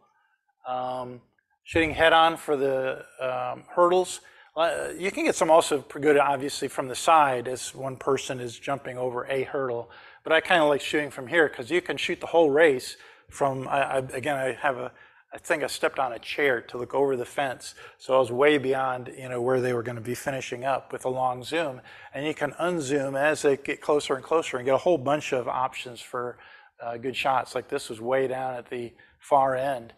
Um, shooting head on for the um, hurdles. Uh, you can get some also pretty good, obviously, from the side as one person is jumping over a hurdle. But I kind of like shooting from here because you can shoot the whole race from, I, I, again, I have a, I think I stepped on a chair to look over the fence. So I was way beyond, you know, where they were going to be finishing up with a long zoom. And you can unzoom as they get closer and closer and get a whole bunch of options for uh, good shots. Like this was way down at the far end.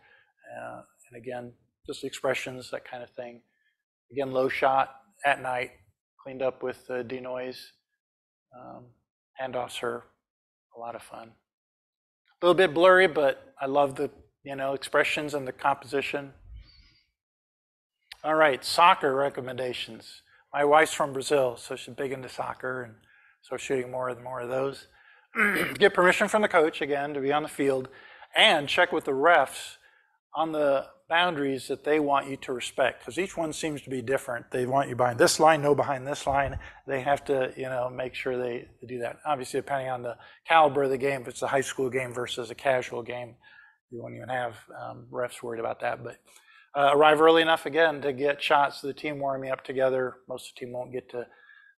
Uh, and again, just expressions, that kind of thing. Again, low shot at night, cleaned up with uh, denoise. Um, handoffs are a lot of fun. A little bit blurry, but I love the you know expressions and the composition. All right, soccer recommendations. My wife's from Brazil, so she's big into soccer, and so shooting more and more of those. <clears throat> Get permission from the coach again to be on the field, and check with the refs on the boundaries that they want you to respect because each one seems to be different. They want you behind this line, no behind this line. They have to, you know, make sure they, do that. Obviously, depending on the caliber of the game, if it's a high school game versus a casual game, you won't even have um, refs worried about that. But uh, arrive early enough again to get shots of the team warming up together. Most of the team won't get to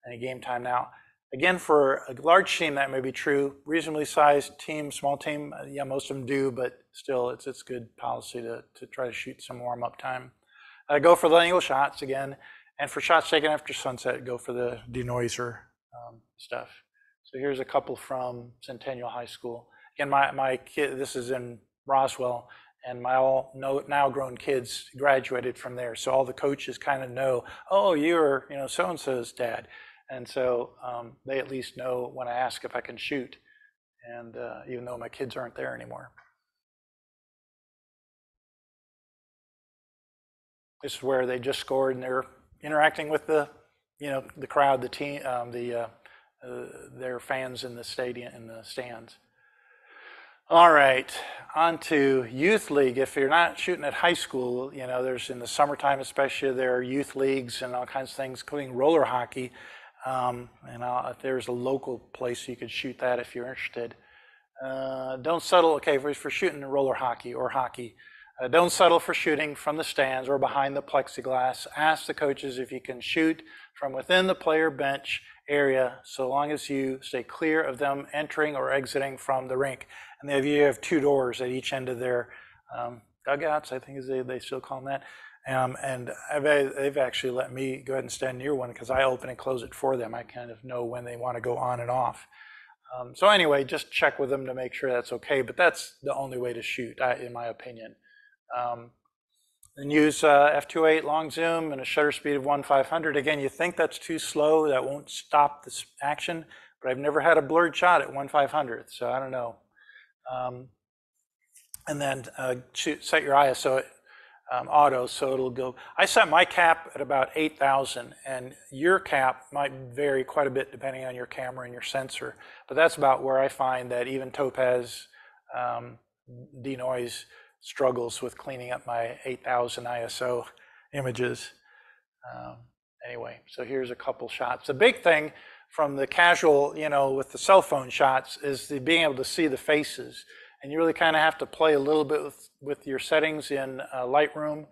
any game time now. Again, for a large team, that may be true. Reasonably sized team, small team, uh, yeah, most of them do, but still, it's it's good policy to to try to shoot some warm up time. Uh, go for the angle shots again, and for shots taken after sunset, go for the denoiser um, stuff. So here's a couple from Centennial High School. Again, my my kid, this is in Roswell, and my all now grown kids graduated from there. So all the coaches kind of know, oh, you're you know so and so's dad. And so um, they at least know when I ask if I can shoot, and uh, even though my kids aren't there anymore. This is where they just scored, and they're interacting with the, you know, the crowd, the team, um, the uh, uh, their fans in the stadium in the stands. All right, on to youth league. If you're not shooting at high school, you know, there's in the summertime especially there are youth leagues and all kinds of things, including roller hockey. Um, and I'll, if there's a local place you could shoot that if you're interested. Uh, don't settle, okay, for, for shooting roller hockey or hockey, uh, don't settle for shooting from the stands or behind the plexiglass. Ask the coaches if you can shoot from within the player bench area so long as you stay clear of them entering or exiting from the rink. And if you have two doors at each end of their um, dugouts, I think is they, they still call them that. Um, and I've, they've actually let me go ahead and stand near one because I open and close it for them. I kind of know when they want to go on and off. Um, so anyway, just check with them to make sure that's okay. But that's the only way to shoot, in my opinion. Um, and use uh, f2.8 long zoom and a shutter speed of 1 500. Again, you think that's too slow, that won't stop this action, but I've never had a blurred shot at 1 500, so I don't know. Um, and then uh, shoot, set your ISO um, auto, so it'll go. I set my cap at about 8,000, and your cap might vary quite a bit depending on your camera and your sensor, but that's about where I find that even Topaz um, denoise struggles with cleaning up my 8,000 ISO images. Um, anyway, so here's a couple shots. The big thing from the casual, you know, with the cell phone shots is the being able to see the faces and you really kind of have to play a little bit with, with your settings in uh, Lightroom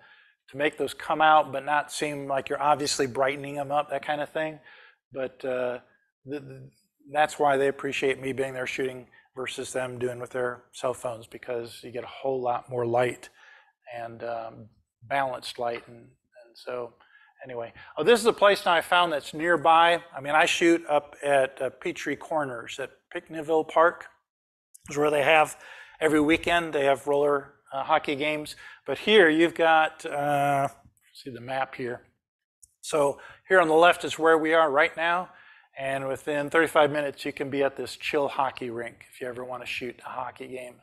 to make those come out, but not seem like you're obviously brightening them up, that kind of thing. But uh, the, the, that's why they appreciate me being there shooting versus them doing with their cell phones because you get a whole lot more light and um, balanced light. And, and so, anyway, oh, this is a place now I found that's nearby. I mean, I shoot up at uh, Peachtree Corners at Pinckneyville Park is where they have every weekend they have roller uh, hockey games. But here you've got uh, see the map here. So here on the left is where we are right now, and within 35 minutes you can be at this chill hockey rink if you ever want to shoot a hockey game.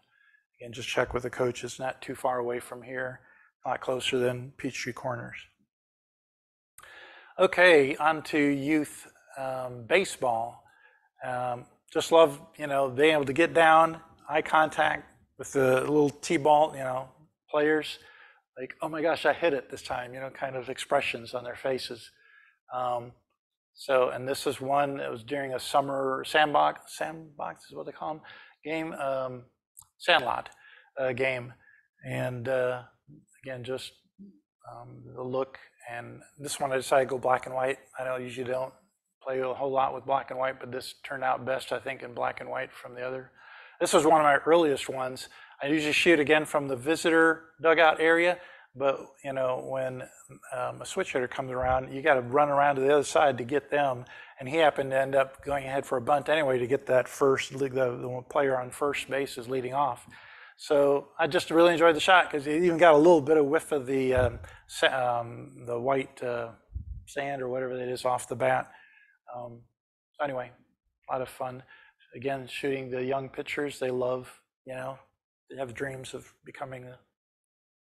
Again, just check with the coach. It's not too far away from here, a lot closer than Peachtree Corners. Okay, on to youth um, baseball. Um, just love, you know, being able to get down, eye contact with the little T-ball, you know, players. Like, oh my gosh, I hit it this time, you know, kind of expressions on their faces. Um, so, and this is one that was during a summer sandbox, sandbox is what they call them, game, um, sandlot uh, game. And uh, again, just um, the look. And this one I decided to go black and white. I know usually don't play a whole lot with black and white, but this turned out best, I think, in black and white from the other. This was one of my earliest ones. I usually shoot again from the visitor dugout area, but you know when um, a switch hitter comes around, you got to run around to the other side to get them. And he happened to end up going ahead for a bunt anyway to get that first. The, the player on first base is leading off. So I just really enjoyed the shot because it even got a little bit of whiff of the um, um, the white uh, sand or whatever it is off the bat. Um, so anyway, a lot of fun. Again, shooting the young pitchers, they love, you know, they have dreams of becoming a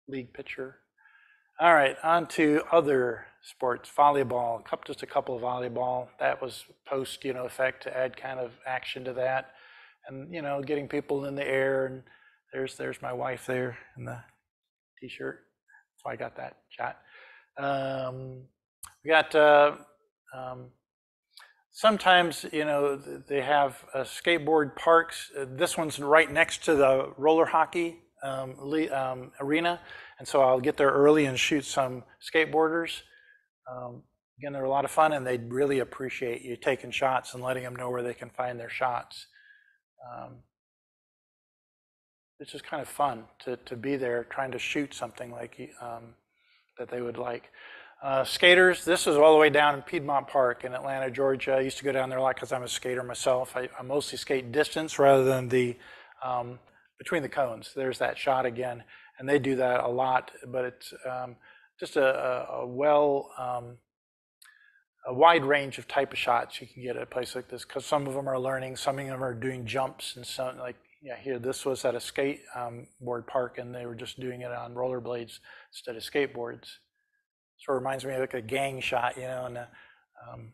league pitcher. All right, on to other sports. Volleyball, just a couple of volleyball. That was post, you know, effect to add kind of action to that, and you know, getting people in the air and there's there's my wife there in the t-shirt. So I got that shot. Um, we got uh, um, sometimes you know they have uh, skateboard parks. Uh, this one's right next to the roller hockey um, um, arena, and so I'll get there early and shoot some skateboarders. Um, again, they're a lot of fun, and they really appreciate you taking shots and letting them know where they can find their shots. Um, it's just kind of fun to, to be there trying to shoot something like um, that they would like. Uh, skaters, this is all the way down in Piedmont Park in Atlanta, Georgia. I used to go down there a lot because I'm a skater myself. I, I, mostly skate distance rather than the um, between the cones. There's that shot again, and they do that a lot. But it's um, just a, a, a well um, a wide range of type of shots you can get at a place like this because some of them are learning, some of them are doing jumps and some like yeah, here this was at a skateboard um, park, and they were just doing it on rollerblades instead of skateboards. Sort of reminds me of like a gang shot, you know, and uh, um,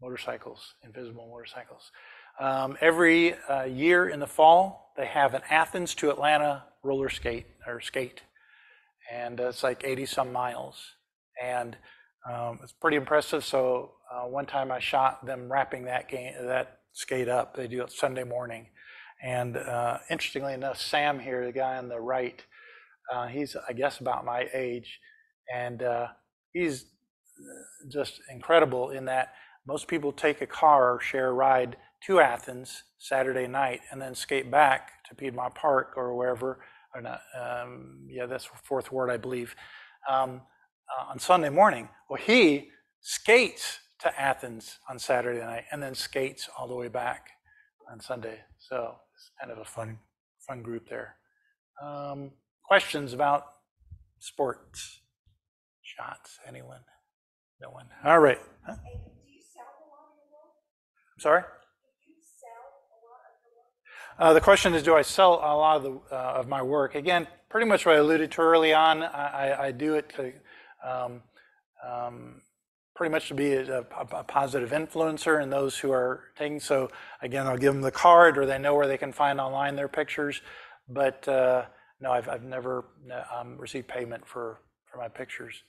motorcycles, invisible motorcycles. Um, every uh, year in the fall, they have an Athens to Atlanta roller skate or skate, and it's like 80 some miles, and um, it's pretty impressive. So uh, one time I shot them wrapping that game that skate up. They do it Sunday morning and uh, interestingly enough, Sam here, the guy on the right, uh, he's, I guess, about my age. And uh, he's uh, just incredible in that most people take a car or share a ride to Athens Saturday night and then skate back to Piedmont Park or wherever. Or not, um, yeah, that's Fourth Ward, I believe, um, uh, on Sunday morning. Well, he skates to Athens on Saturday night and then skates all the way back on Sunday. So it's kind of a fun, fun group there. Um, questions about sports? Shots? Anyone? No one. All right. Huh? Sorry. Uh, the question is, do I sell a lot of, the, uh, of my work? Again, pretty much what I alluded to early on. I, I, I do it to um, um, pretty much to be a, a, positive influencer in those who are taking. So again, I'll give them the card, or they know where they can find online their pictures. But uh, no, I've, I've never um, received payment for for my pictures.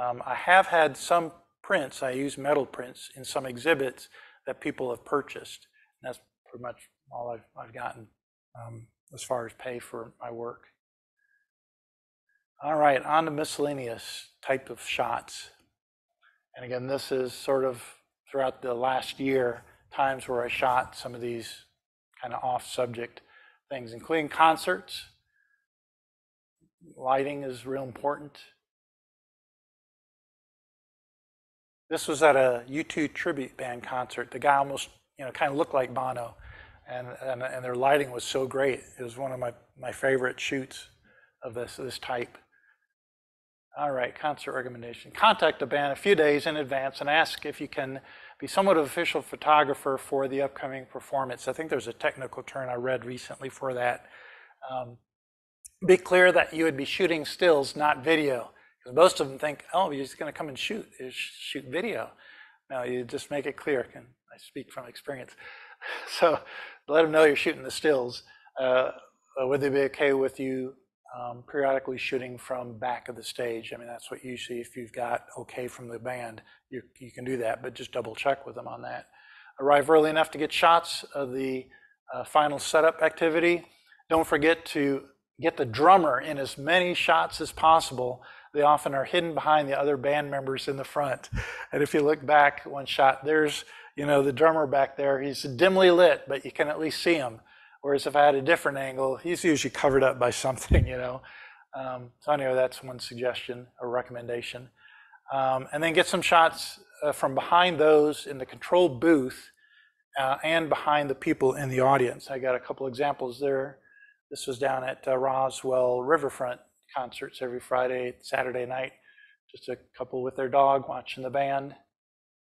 Um, I have had some prints. I use metal prints in some exhibits that people have purchased. And that's pretty much all I've, I've gotten um, as far as pay for my work. All right, on to miscellaneous type of shots. And again, this is sort of throughout the last year, times where I shot some of these kind of off subject things, including concerts. Lighting is real important. This was at a U2 tribute band concert. The guy almost, you know, kind of looked like Bono, and, and, and their lighting was so great. It was one of my, my favorite shoots of this, this type. All right, concert recommendation. Contact the band a few days in advance and ask if you can be somewhat of official photographer for the upcoming performance. I think there's a technical term I read recently for that. Um, be clear that you would be shooting stills, not video, Because most of them think, oh, you're just going to come and shoot, you shoot video. No, you just make it clear. Can I speak from experience? <laughs> So let them know you're shooting the stills. Uh, would they be okay with you um, periodically shooting from back of the stage? I mean, that's what usually, if you've got okay from the band, you, you can do that, but just double check with them on that. Arrive early enough to get shots of the uh, final setup activity. Don't forget to get the drummer in as many shots as possible. They often are hidden behind the other band members in the front. And if you look back one shot, there's you know the drummer back there. He's dimly lit, but you can at least see him. Whereas if I had a different angle, he's usually covered up by <laughs> something, you know. Um, so anyway, that's one suggestion or recommendation. Um, and then get some shots uh, from behind those in the control booth uh, and behind the people in the audience. I got a couple examples there. This was down at uh, Roswell Riverfront concerts every Friday, Saturday night. Just a couple with their dog watching the band.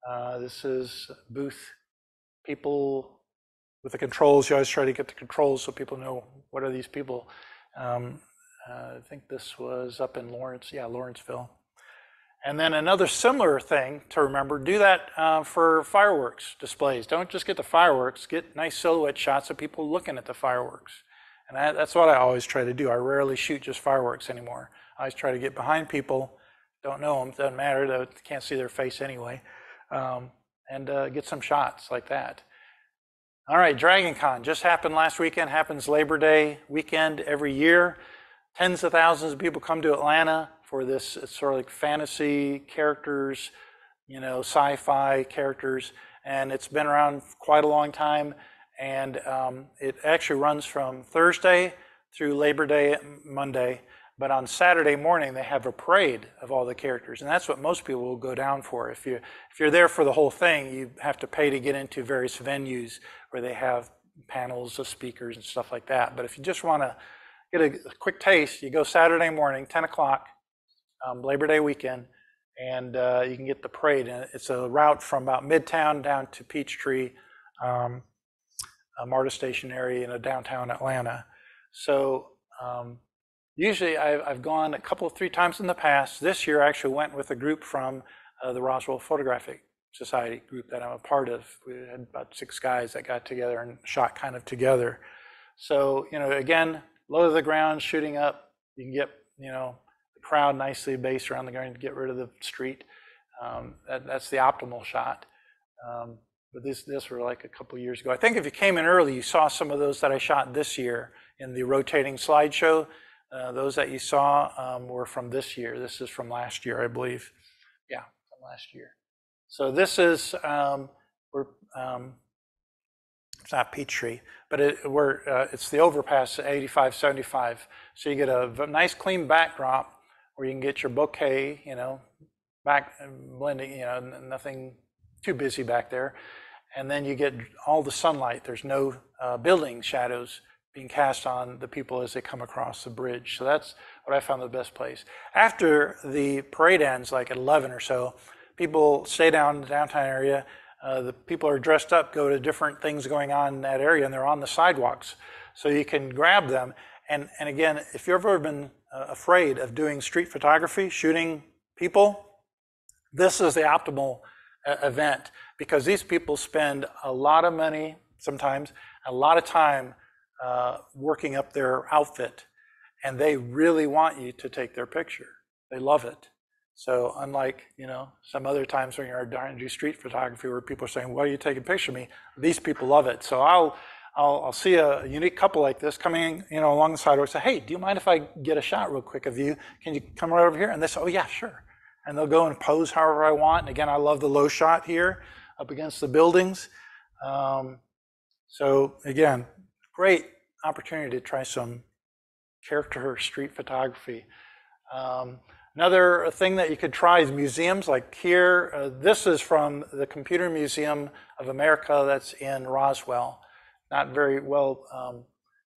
Uh, this is booth people with the controls. You always try to get the controls so people know what are these people. Um, uh, I think this was up in Lawrence, yeah, Lawrenceville. And then another similar thing to remember, do that uh, for fireworks displays. Don't just get the fireworks, get nice silhouette shots of people looking at the fireworks. And I, that's what I always try to do. I rarely shoot just fireworks anymore. I always try to get behind people, don't know them, doesn't matter, they can't see their face anyway, um, and uh, get some shots like that. All right, Dragon Con just happened last weekend, happens Labor Day weekend every year. Tens of thousands of people come to Atlanta for this sort of like fantasy characters, you know, sci-fi characters, and it's been around quite a long time. And um, it actually runs from Thursday through Labor Day, Monday. But on Saturday morning, they have a parade of all the characters, and that's what most people will go down for. If you if you're there for the whole thing, you have to pay to get into various venues where they have panels of speakers and stuff like that. But if you just want to get a, quick taste, you go Saturday morning, 10 o'clock, um, Labor Day weekend, and uh, you can get the parade. And it's a route from about Midtown down to Peachtree, um, MARTA Station area in a downtown Atlanta. So um, usually I've, I've, gone a couple, three times in the past. This year I actually went with a group from uh, the Roswell Photographic Society group that I'm a part of. We had about six guys that got together and shot kind of together. So, you know, again, low to the ground, shooting up. You can get, you know, the crowd nicely based around the ground to get rid of the street. Um, that, that's the optimal shot. Um, but this this were like a couple years ago. I think if you came in early, you saw some of those that I shot this year in the rotating slideshow. Uh, those that you saw um, were from this year. This is from last year, I believe. Yeah, from last year. So this is um, we're um, it's not Peachtree, but it, we're uh, it's the overpass at 8575. So you get a nice clean backdrop where you can get your bokeh, you know, back blending, you know, nothing too busy back there and then you get all the sunlight. There's no uh, building shadows being cast on the people as they come across the bridge. So that's what I found the best place. After the parade ends, like at 11 or so, people stay down in the downtown area. Uh, the people are dressed up, go to different things going on in that area, and they're on the sidewalks. So you can grab them. And, and again, if you've ever been uh, afraid of doing street photography, shooting people, this is the optimal event because these people spend a lot of money, sometimes a lot of time uh, working up their outfit, and they really want you to take their picture. They love it. So unlike you know some other times when you're trying to do street photography where people are saying, "Why are you taking a picture of me?" These people love it. So I'll I'll, I'll see a unique couple like this coming you know along the sidewalk. Say, "Hey, do you mind if I get a shot real quick of you? Can you come right over here?" And they say, "Oh yeah, sure." And they'll go and pose however I want. And again, I love the low shot here up against the buildings. Um, so again, great opportunity to try some character street photography. Um, another thing that you could try is museums like here. Uh, this is from the Computer Museum of America that's in Roswell. Not very well um,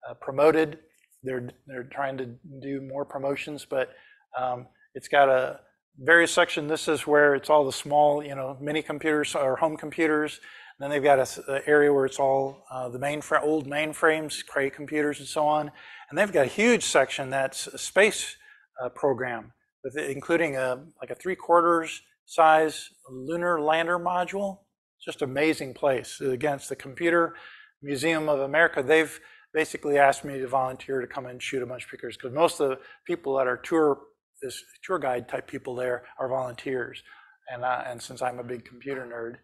uh, promoted. They're, they're trying to do more promotions, but um, it's got a various section. This is where it's all the small, you know, mini computers or home computers. And then they've got an area where it's all uh, the main old mainframes, Cray computers, and so on. And they've got a huge section that's a space uh, program with it, including a like a three quarters size lunar lander module. Just amazing place. Against the Computer Museum of America. They've basically asked me to volunteer to come and shoot a bunch of pictures because most of the people that are tour this tour guide type people there are volunteers. And I, and since I'm a big computer nerd,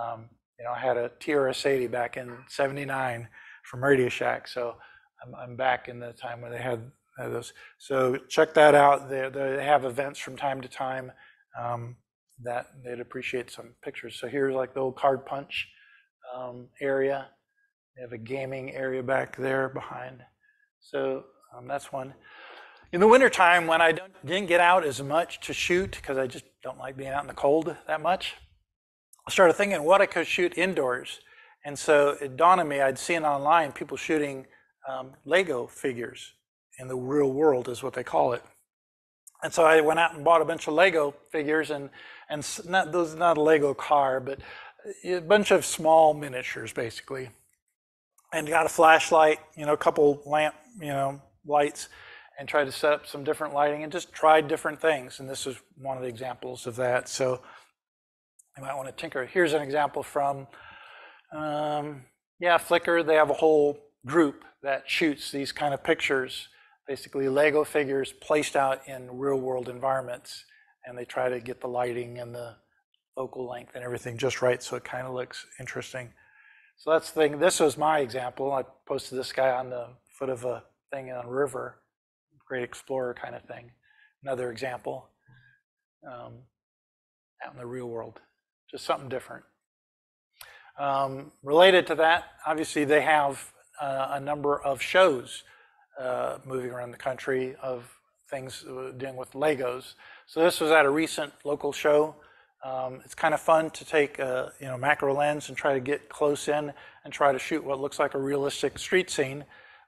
um, you know, I had a TRS-80 back in '79 from Radio Shack, so I'm, I'm back in the time when they had, those. So check that out. They, they have events from time to time um, that they'd appreciate some pictures. So here's like the old card punch um, area. They have a gaming area back there behind. So um, that's one. In the wintertime, when I didn't get out as much to shoot, because I just don't like being out in the cold that much, I started thinking what I could shoot indoors. And so it dawned on me, I'd seen online people shooting um, Lego figures in the real world, is what they call it. And so I went out and bought a bunch of Lego figures, and and not those not a Lego car, but a bunch of small miniatures, basically. And got a flashlight, you know, a couple lamp, you know, lights, and tried to set up some different lighting, and just tried different things. And this is one of the examples of that. So you might want to tinker. Here's an example from, um, yeah, Flickr. They have a whole group that shoots these kind of pictures, basically Lego figures placed out in real world environments. And they try to get the lighting and the focal length and everything just right so it kind of looks interesting. So that's the thing. This was my example. I posted this guy on the foot of a thing on a river, great explorer kind of thing. Another example um, out in the real world just something different. Um, related to that, obviously, they have uh, a number of shows uh, moving around the country of things uh, dealing with Legos. So this was at a recent local show. Um, it's kind of fun to take a you know macro lens and try to get close in and try to shoot what looks like a realistic street scene,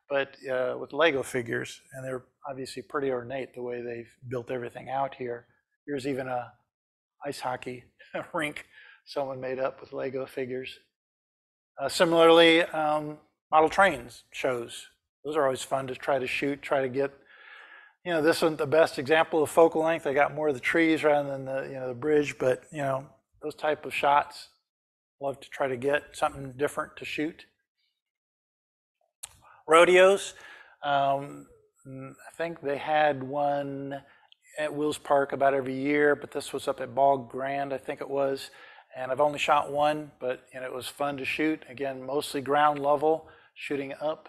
but uh, with Lego figures, and they're obviously pretty ornate the way they've built everything out here. Here's even a ice hockey <laughs> rink someone made up with Lego figures. Uh, similarly, um, model trains shows. Those are always fun to try to shoot, try to get. You know, this isn't the best example of focal length. I got more of the trees rather than the you know the bridge, but you know those type of shots. Love to try to get something different to shoot. Rodeos. Um, I think they had one at Wills Park about every year, but this was up at Ball Ground, I think it was. And I've only shot one, but know, it was fun to shoot. Again, mostly ground level, shooting up.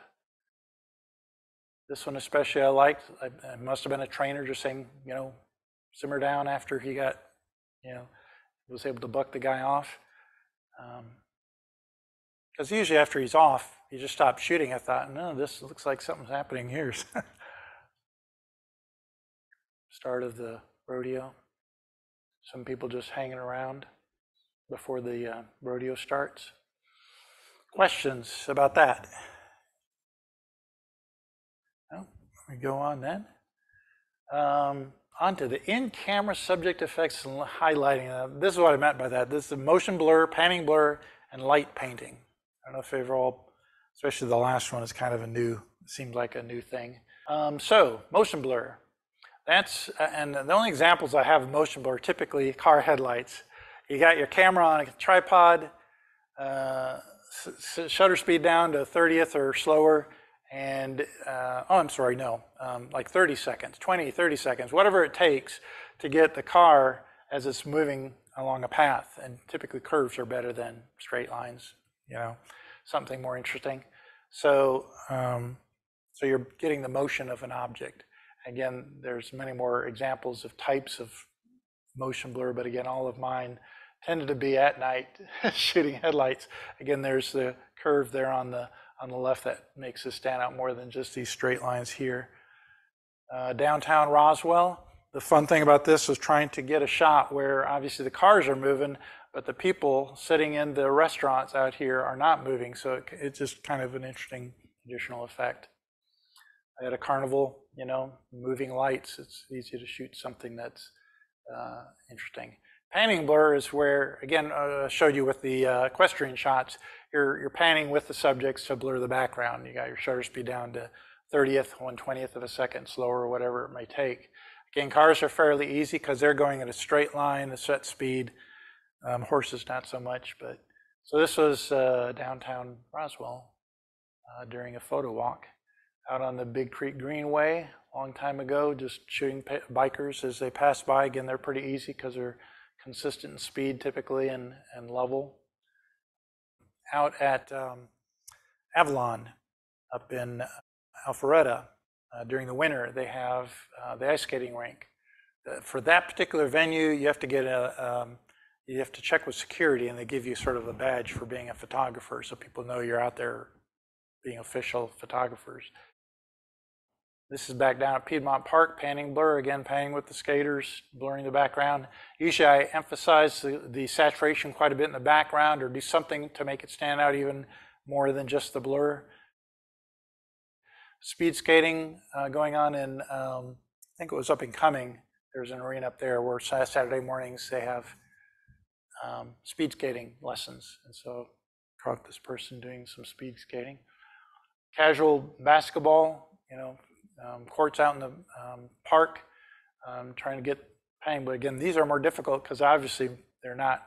This one especially I liked. I, I must have been a trainer just saying, you know, simmer down after he got, you know, was able to buck the guy off. Because um, usually after he's off, he just stopped shooting. I thought, no, this looks like something's happening here. <laughs> Start of the rodeo. Some people just hanging around before the uh, rodeo starts. Questions about that? No? We go on then. Um, on to the in-camera subject effects and highlighting. Uh, this is what I meant by that. This is motion blur, panning blur, and light painting. I don't know if they've all, especially the last one is kind of a new, seemed like a new thing. Um, so, motion blur. That's, uh, and the only examples I have of motion blur typically car headlights. You got your camera on a tripod, uh, shutter speed down to 30th or slower, and, uh, oh, I'm sorry, no, um, like 30 seconds, 20, 30 seconds, whatever it takes to get the car as it's moving along a path. And typically curves are better than straight lines, you know, something more interesting. So, um, so you're getting the motion of an object. Again, there's many more examples of types of motion blur, but again, all of mine tended to be at night <laughs> shooting headlights. Again, there's the curve there on the on the left that makes it stand out more than just these straight lines here. Uh, downtown Roswell. The fun thing about this was trying to get a shot where obviously the cars are moving, but the people sitting in the restaurants out here are not moving. So it, it's just kind of an interesting additional effect. At a carnival, you know, moving lights. It's easy to shoot something that's uh, interesting. Panning blur is where, again, uh, showed you with the uh, equestrian shots, you're, you're panning with the subjects to blur the background. You got your shutter speed down to 30th, 120th of a second slower, or whatever it may take. Again, cars are fairly easy because they're going at a straight line, a set speed. Um, horses, not so much. But so this was uh, downtown Roswell uh, during a photo walk out on the Big Creek Greenway a long time ago, just shooting bikers as they pass by. Again, they're pretty easy because they're consistent in speed typically and, and level. Out at um, Avalon up in Alpharetta uh, during the winter, they have uh, the ice skating rink. Uh, for that particular venue, you have to get a, um, you have to check with security and they give you sort of a badge for being a photographer so people know you're out there being official photographers. This is back down at Piedmont Park, panning blur, again panning with the skaters, blurring the background. Usually I emphasize the, the saturation quite a bit in the background or do something to make it stand out even more than just the blur. Speed skating uh, going on in, um, I think it was up and Cumming. There's an arena up there where Saturday mornings they have um, speed skating lessons. And so caught this person doing some speed skating. Casual basketball, you know, um, courts out in the um, park, trying to get paying. But again, these are more difficult because obviously they're not,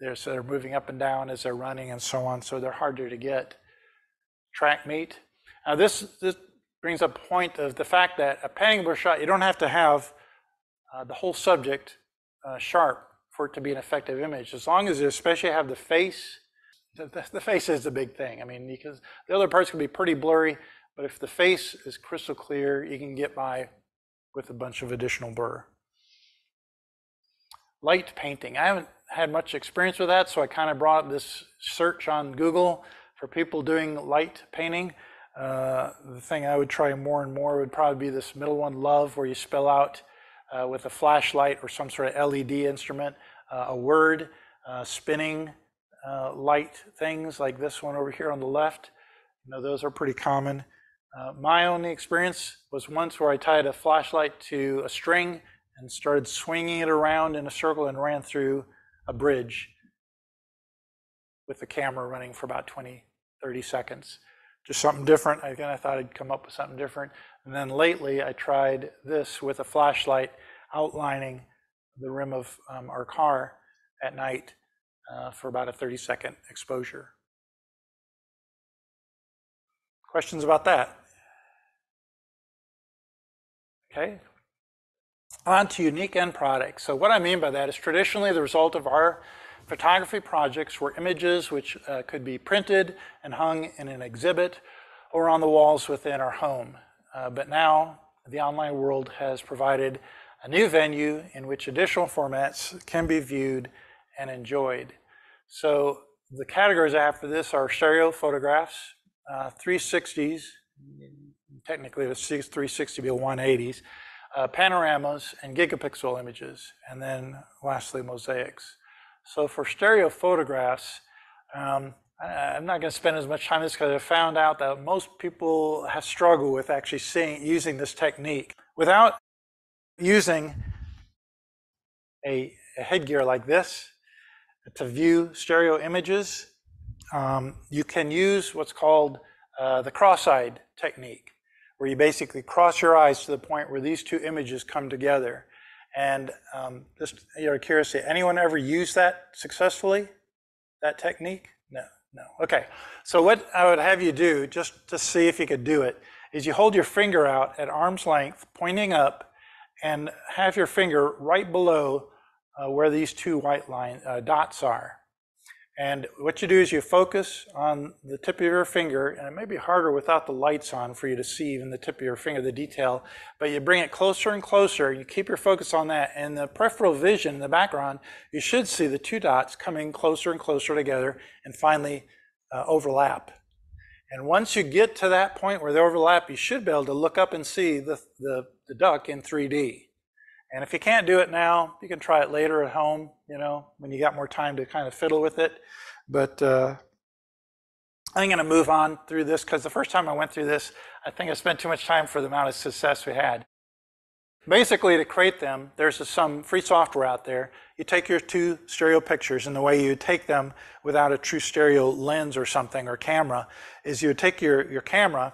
they're, so they're moving up and down as they're running and so on. So they're harder to get. Track meet. Now this, this brings up a point of the fact that a blur shot, you don't have to have uh, the whole subject uh, sharp for it to be an effective image. As long as you especially have the face, the, the face is the big thing. I mean, because the other parts can be pretty blurry, but if the face is crystal clear, you can get by with a bunch of additional blur. Light painting. I haven't had much experience with that, so I kind of brought this search on Google for people doing light painting. Uh, the thing I would try more and more would probably be this middle one, love, where you spell out uh, with a flashlight or some sort of LED instrument, uh, a word, uh, spinning uh, light things like this one over here on the left. You know, those are pretty common. Uh, my only experience was once where I tied a flashlight to a string and started swinging it around in a circle and ran through a bridge with the camera running for about 20, 30 seconds. Just something different. Again, I thought I'd come up with something different. And then lately, I tried this with a flashlight outlining the rim of um, our car at night uh, for about a 30 second exposure. Questions about that? Okay. On to unique end products. So what I mean by that is traditionally the result of our photography projects were images which uh, could be printed and hung in an exhibit or on the walls within our home. Uh, but now the online world has provided a new venue in which additional formats can be viewed and enjoyed. So the categories after this are stereo photographs, uh, 360s, technically the 360 be 180s, uh, panoramas, and gigapixel images, and then lastly mosaics. So for stereo photographs, um, I, am not going to spend as much time this because I found out that most people have struggled with actually seeing using this technique without using a, a headgear like this to view stereo images. Um, you can use what's called uh, the cross-eyed technique, where you basically cross your eyes to the point where these two images come together. And um, just you're curious, anyone ever used that successfully? That technique? No, no. Okay. So what I would have you do, just to see if you could do it, is you hold your finger out at arm's length, pointing up, and have your finger right below uh, where these two white line uh, dots are. And what you do is you focus on the tip of your finger, and it may be harder without the lights on for you to see even the tip of your finger, the detail, but you bring it closer and closer, you keep your focus on that, and the peripheral vision in the background, you should see the two dots coming closer and closer together and finally uh, overlap. And once you get to that point where they overlap, you should be able to look up and see the, the, the duck in 3D. And if you can't do it now, you can try it later at home, you know, when you got more time to kind of fiddle with it. But uh, I'm going to move on through this because the first time I went through this, I think I spent too much time for the amount of success we had. Basically, to create them, there's some free software out there. You take your two stereo pictures, and the way you take them without a true stereo lens or something or camera is you would take your, your camera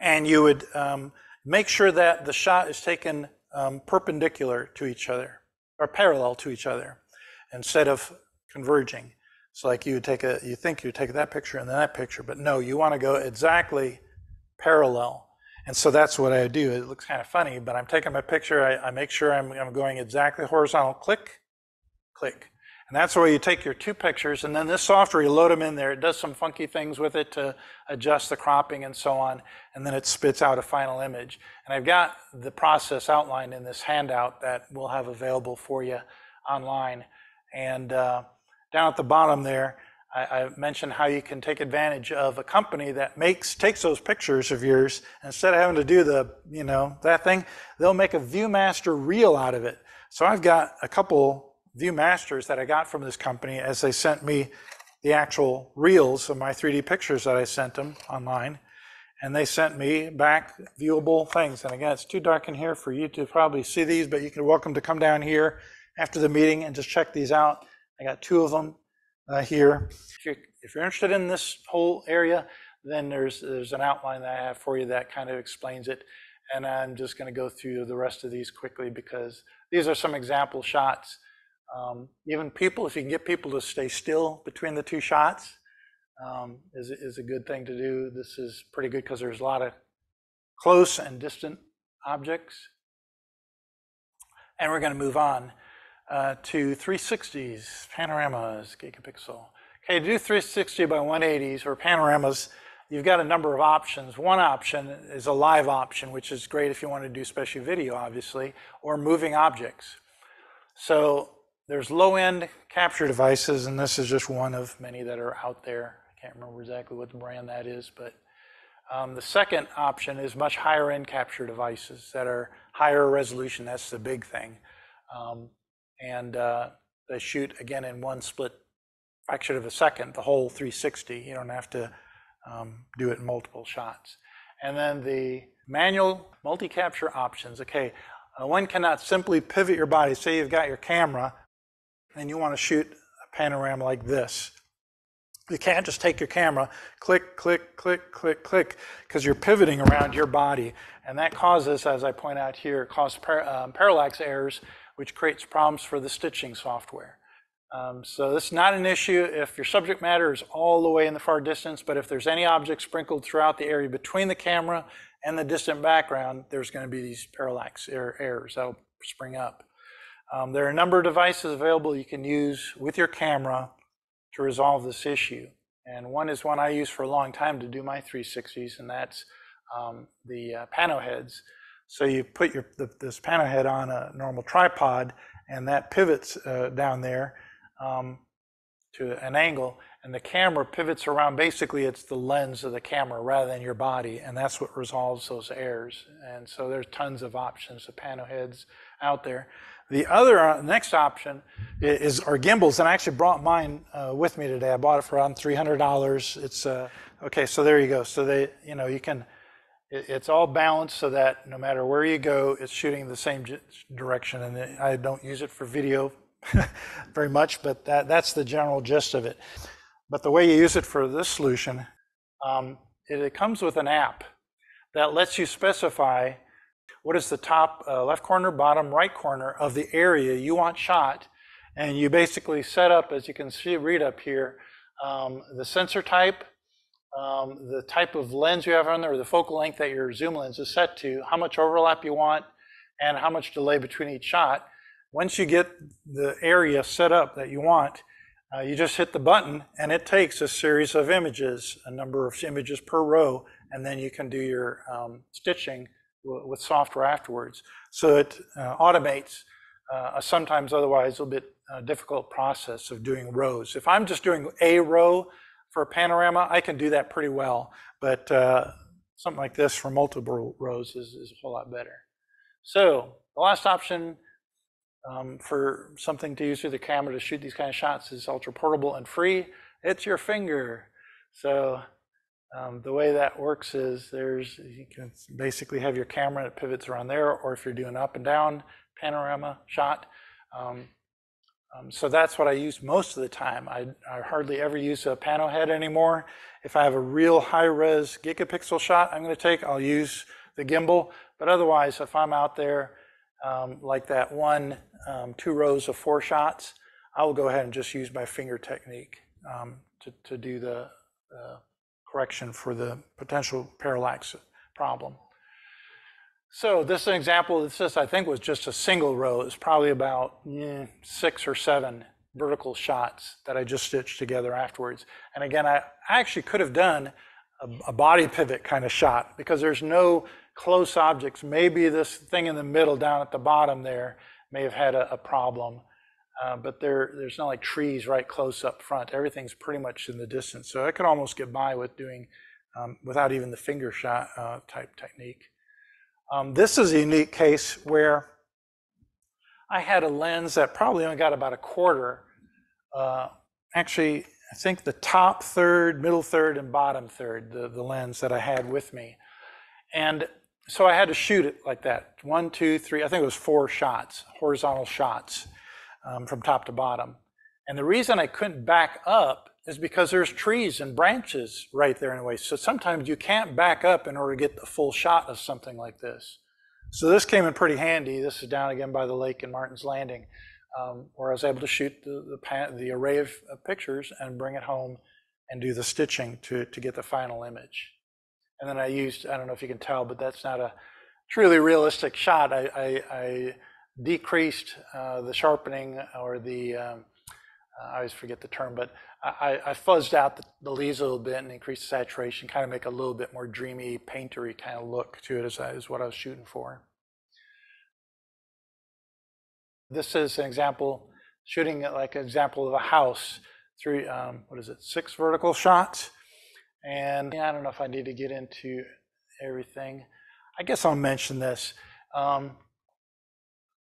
and you would um, make sure that the shot is taken um, perpendicular to each other or parallel to each other instead of converging. It's like you take a, you think you take that picture and then that picture, but no, you want to go exactly parallel. And so that's what I do. It looks kind of funny, but I'm taking my picture. I, I make sure I'm, I'm going exactly horizontal. Click, click. And that's where you take your two pictures, and then this software, you load them in there. It does some funky things with it to adjust the cropping and so on, and then it spits out a final image. And I've got the process outlined in this handout that we'll have available for you online. And uh, down at the bottom there, I, I, mentioned how you can take advantage of a company that makes takes those pictures of yours instead of having to do the you know that thing, they'll make a ViewMaster reel out of it. So I've got a couple ViewMasters that I got from this company as they sent me the actual reels of my 3D pictures that I sent them online. And they sent me back viewable things. And again, it's too dark in here for you to probably see these, but you can welcome to come down here after the meeting and just check these out. I got two of them uh, here. If you're, if you're interested in this whole area, then there's, there's an outline that I have for you that kind of explains it. And I'm just going to go through the rest of these quickly because these are some example shots. Um, even people, if you can get people to stay still between the two shots, um, is, is a good thing to do. This is pretty good because there's a lot of close and distant objects. And we're going to move on uh, to 360s, panoramas, gigapixel. Okay, to do 360 by 180s or panoramas, you've got a number of options. One option is a live option, which is great if you want to do special video, obviously, or moving objects. So there's low-end capture devices, and this is just one of many that are out there. I can't remember exactly what the brand that is, but um, the second option is much higher-end capture devices that are higher resolution. That's the big thing. Um, and uh, they shoot again in one split fraction of a second, the whole 360. You don't have to um, do it in multiple shots. And then the manual multi-capture options. Okay, uh, one cannot simply pivot your body. Say you've got your camera and you want to shoot a panorama like this. You can't just take your camera, click, click, click, click, click, because you're pivoting around your body. And that causes, as I point out here, cause par um, parallax errors which creates problems for the stitching software. Um, so this is not an issue if your subject matter is all the way in the far distance, but if there's any object sprinkled throughout the area between the camera and the distant background, there's going to be these parallax er errors that'll spring up. Um, there are a number of devices available you can use with your camera to resolve this issue. And one is one I use for a long time to do my 360s, and that's um, the uh, pano heads. So you put your the, this pano head on a normal tripod, and that pivots uh, down there um, to an angle, and the camera pivots around. Basically, it's the lens of the camera rather than your body, and that's what resolves those errors. And so there's tons of options of pano heads out there. The other uh, next option is our gimbals, and I actually brought mine uh, with me today. I bought it for around three hundred dollars. It's uh, okay. So there you go. So they, you know, you can it's all balanced so that no matter where you go, it's shooting the same direction. And I don't use it for video <laughs> very much, but that, that's the general gist of it. But the way you use it for this solution, um, it, it, comes with an app that lets you specify what is the top uh, left corner, bottom right corner of the area you want shot. And you basically set up, as you can see, read up here, um, the sensor type, um, the type of lens you have on there, or the focal length that your zoom lens is set to, how much overlap you want, and how much delay between each shot. Once you get the area set up that you want, uh, you just hit the button and it takes a series of images, a number of images per row, and then you can do your um, stitching with software afterwards. So it uh, automates uh, a sometimes otherwise a little bit uh, difficult process of doing rows. If I'm just doing a row, for a panorama, I can do that pretty well, but uh, something like this for multiple rows is, is, a whole lot better. So the last option um, for something to use with the camera to shoot these kind of shots is ultra portable and free. It's your finger. So um, the way that works is there's you can basically have your camera that pivots around there, or if you're doing up and down panorama shot, um, um, so that's what I use most of the time. I, I, hardly ever use a pano head anymore. If I have a real high res gigapixel shot I'm going to take, I'll use the gimbal. But otherwise, if I'm out there um, like that one, um, two rows of four shots, I will go ahead and just use my finger technique um, to, to do the uh, correction for the potential parallax problem. So this is an example, this is, I think was just a single row. It's probably about eh, six or seven vertical shots that I just stitched together afterwards. And again, I, I actually could have done a, a body pivot kind of shot because there's no close objects. Maybe this thing in the middle down at the bottom there may have had a, a problem. Uh, but there, there's not like trees right close up front. Everything's pretty much in the distance. So I could almost get by with doing, um, without even the finger shot uh, type technique. Um, this is a unique case where I had a lens that probably only got about a quarter. Uh, actually, I think the top third, middle third, and bottom third, the, the lens that I had with me. And so I had to shoot it like that. One, two, three, I think it was four shots, horizontal shots um, from top to bottom. And the reason I couldn't back up is because there's trees and branches right there anyway. So sometimes you can't back up in order to get the full shot of something like this. So this came in pretty handy. This is down again by the lake in Martin's Landing, um, where I was able to shoot the, the, the array of, of, pictures and bring it home and do the stitching to, to get the final image. And then I used, I don't know if you can tell, but that's not a truly realistic shot. I, I, I decreased uh, the sharpening or the, um, I always forget the term, but I, I fuzzed out the, the, leaves a little bit and increased the saturation, kind of make a little bit more dreamy, paintery kind of look to it as is what I was shooting for. This is an example, shooting like an example of a house, three, um, what is it, six vertical shots. And I don't know if I need to get into everything. I guess I'll mention this. Um,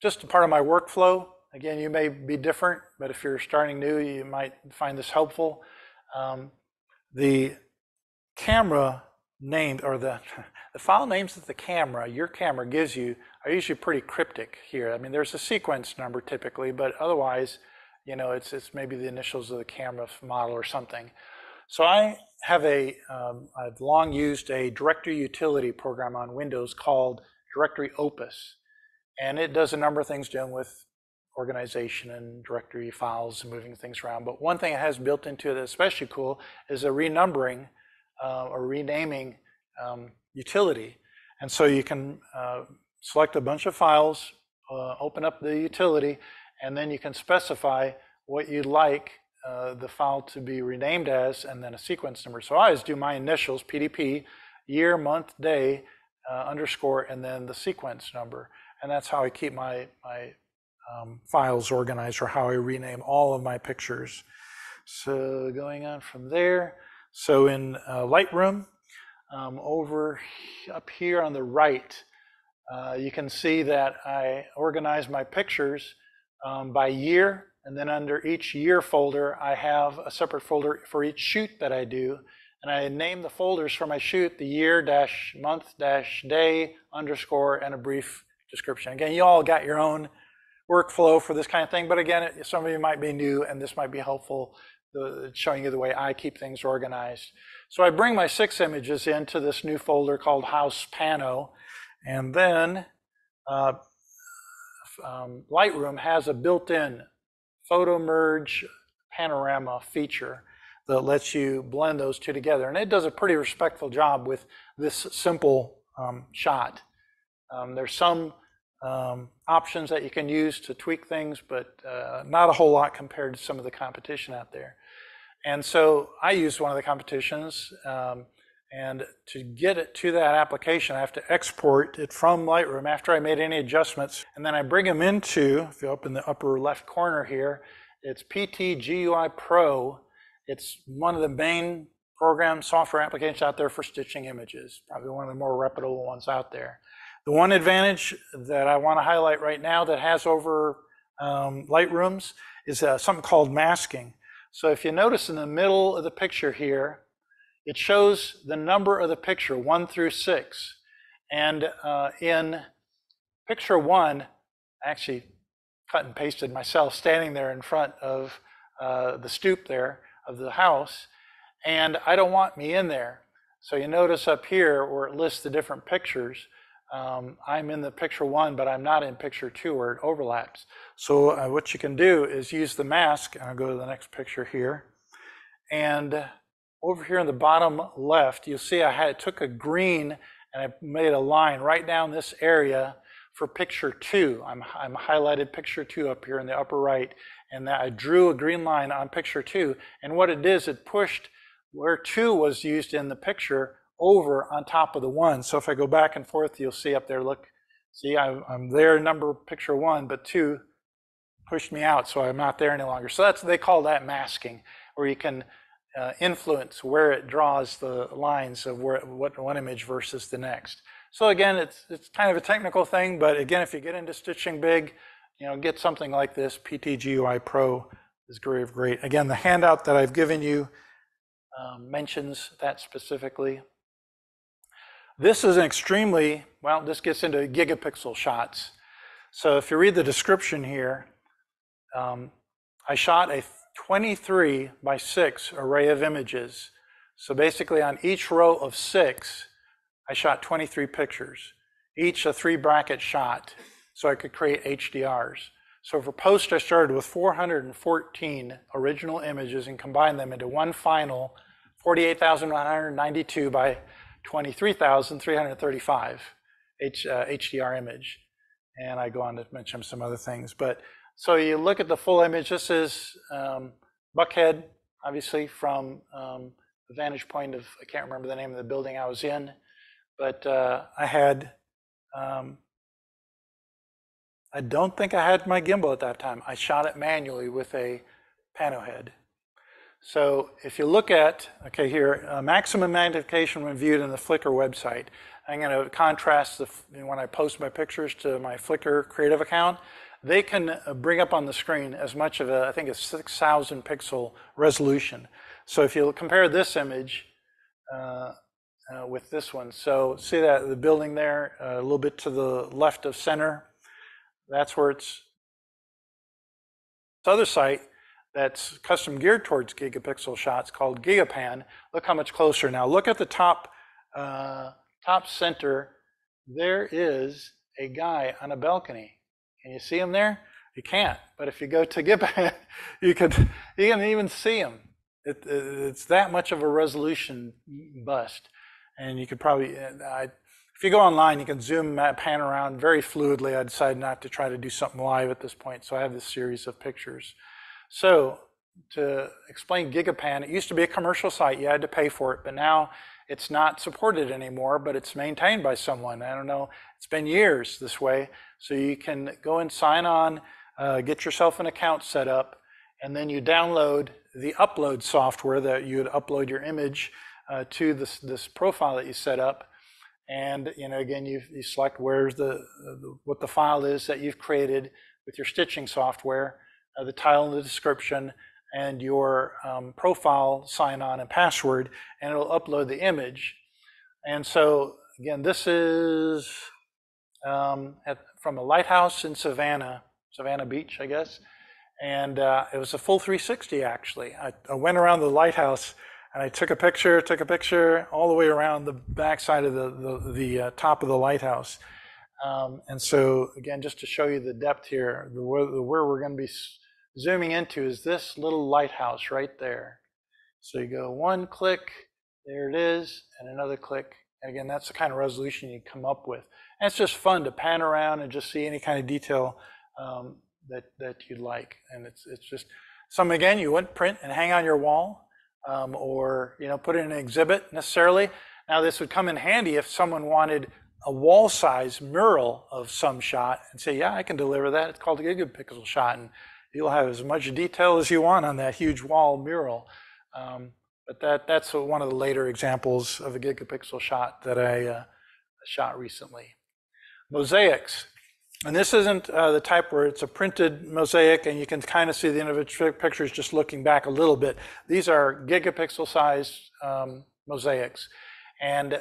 just a part of my workflow, Again, you may be different, but if you're starting new, you might find this helpful. Um, the camera name or the, <laughs> the file names that the camera, your camera gives you are usually pretty cryptic here. I mean, there's a sequence number typically, but otherwise, you know, it's, it's maybe the initials of the camera model or something. So I have a, um, I've long used a directory utility program on Windows called Directory Opus. And it does a number of things dealing with organization and directory files and moving things around. But one thing it has built into it that's especially cool is a renumbering uh, or renaming um, utility. And so you can uh, select a bunch of files, uh, open up the utility, and then you can specify what you'd like uh, the file to be renamed as and then a sequence number. So I always do my initials, PDP, year, month, day, uh, underscore, and then the sequence number. And that's how I keep my, my um, files organized or how I rename all of my pictures. So going on from there, so in uh, Lightroom, um, over up here on the right, uh, you can see that I organize my pictures um, by year, and then under each year folder, I have a separate folder for each shoot that I do. And I name the folders for my shoot, the year dash month dash day underscore and a brief description. Again, you all got your own workflow for this kind of thing. But again, some of you might be new and this might be helpful, the, showing you the way I keep things organized. So I bring my six images into this new folder called House Pano. And then uh, um, Lightroom has a built-in photo merge panorama feature that lets you blend those two together. And it does a pretty respectful job with this simple um, shot. Um, there's some um, options that you can use to tweak things, but uh, not a whole lot compared to some of the competition out there. And so I used one of the competitions, um, and to get it to that application, I have to export it from Lightroom after I made any adjustments, and then I bring them into, if you open the upper left corner here, it's PTGui Pro. It's one of the main program software applications out there for stitching images, probably one of the more reputable ones out there. The one advantage that I want to highlight right now that has over um, Lightrooms is uh, something called masking. So if you notice in the middle of the picture here, it shows the number of the picture, one through six. And uh, in picture one, I actually cut and pasted myself standing there in front of uh, the stoop there of the house, and I don't want me in there. So you notice up here where it lists the different pictures, um, I'm in the picture one, but I'm not in picture two where it overlaps. So uh, what you can do is use the mask, and I'll go to the next picture here. And over here in the bottom left, you'll see I had, took a green and I made a line right down this area for picture two. I'm, I'm highlighted picture two up here in the upper right, and that I drew a green line on picture two. And what it is, it pushed where two was used in the picture over on top of the one. So if I go back and forth, you'll see up there, look, see, I'm, I'm there, number picture one, but two pushed me out, so I'm not there any longer. So that's, they call that masking, where you can uh, influence where it draws the lines of where, what one image versus the next. So again, it's, it's kind of a technical thing, but again, if you get into stitching big, you know, get something like this, PTGui Pro is great. great. Again, the handout that I've given you um, mentions that specifically. This is an extremely, well, this gets into gigapixel shots. So if you read the description here, um, I shot a 23 by 6 array of images. So basically on each row of six, I shot 23 pictures, each a three bracket shot, so I could create HDRs. So for post, I started with 414 original images and combined them into one final 48,192 by 23,335 H, uh, HDR image. And I go on to mention some other things. But so you look at the full image. This is um, Buckhead, obviously, from um, the vantage point of, I can't remember the name of the building I was in, but uh, I had, um, I don't think I had my gimbal at that time. I shot it manually with a pano head. So if you look at, okay, here, uh, maximum magnification when viewed in the Flickr website. I'm going to contrast the, when I post my pictures to my Flickr creative account they can uh, bring up on the screen as much of a, I think a 6,000 pixel resolution. So if you compare this image uh, uh, with this one, so see that the building there, uh, a little bit to the left of center, that's where it's, this other site that's custom geared towards gigapixel shots called Gigapan. Look how much closer now. Look at the top, uh, top center. There is a guy on a balcony. Can you see him there? You can't. But if you go to Gigapan, <laughs> you can you can even see him. It, it's that much of a resolution bust, and you could probably. I, if you go online, you can zoom, pan around very fluidly. I decided not to try to do something live at this point, so I have this series of pictures. So to explain Gigapan, it used to be a commercial site. You had to pay for it, but now it's not supported anymore, but it's maintained by someone. I don't know, it's been years this way. So you can go and sign on, uh, get yourself an account set up, and then you download the upload software that you would upload your image uh, to this, this profile that you set up. And you know, again, you, you select where's the, the, what the file is that you've created with your stitching software, uh, the title and the description, and your um, profile sign on and password, and it'll upload the image. And so, again, this is um, at, from a lighthouse in Savannah, Savannah Beach, I guess. And uh, it was a full 360 actually. I, I, went around the lighthouse and I took a picture, took a picture all the way around the backside of the, the, the uh, top of the lighthouse. Um, and so, again, just to show you the depth here, the, the, where we're going to be zooming into is this little lighthouse right there. So you go one click, there it is, and another click. And again, that's the kind of resolution you come up with. And it's just fun to pan around and just see any kind of detail um, that, that you'd like. And it's, it's just some, again, you wouldn't print and hang on your wall um, or, you know, put in an exhibit necessarily. Now this would come in handy if someone wanted a wall size mural of some shot and say, yeah, I can deliver that. It's called a gigapixel shot. And you'll have as much detail as you want on that huge wall mural. Um, but that, that's one of the later examples of a gigapixel shot that I uh, shot recently. Mosaics. And this isn't uh, the type where it's a printed mosaic and you can kind of see the individual pictures just looking back a little bit. These are gigapixel sized um, mosaics. And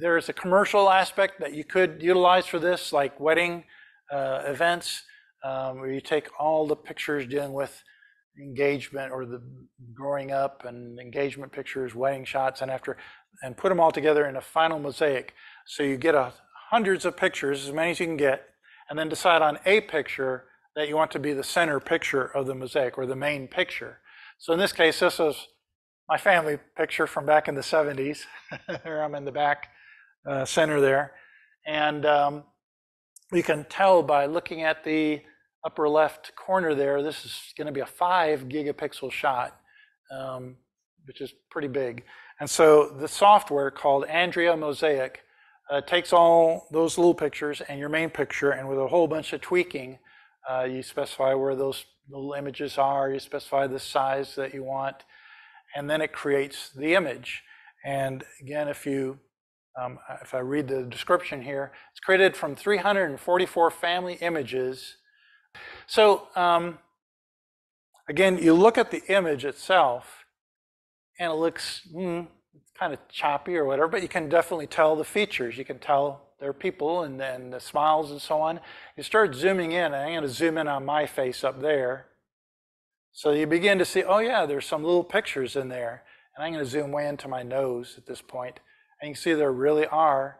there's a commercial aspect that you could utilize for this, like wedding uh, events um, where you take all the pictures dealing with engagement or the growing up and engagement pictures, wedding shots, and after, and put them all together in a final mosaic. So you get a hundreds of pictures, as many as you can get, and then decide on a picture that you want to be the center picture of the mosaic or the main picture. So in this case, this was my family picture from back in the 70s. there <laughs> I'm in the back uh, center there. And um, you can tell by looking at the upper left corner there, this is going to be a five gigapixel shot, um, which is pretty big. And so the software called Andrea Mosaic uh, takes all those little pictures and your main picture, and with a whole bunch of tweaking, uh, you specify where those little images are, you specify the size that you want, and then it creates the image. And again, if you um, if I read the description here, it's created from 344 family images. So um, again, you look at the image itself, and it looks mm, kind of choppy or whatever, but you can definitely tell the features. You can tell there are people and then the smiles and so on. You start zooming in, and I'm going to zoom in on my face up there. So you begin to see, oh yeah, there's some little pictures in there. And I'm going to zoom way into my nose at this point. And you can see there really are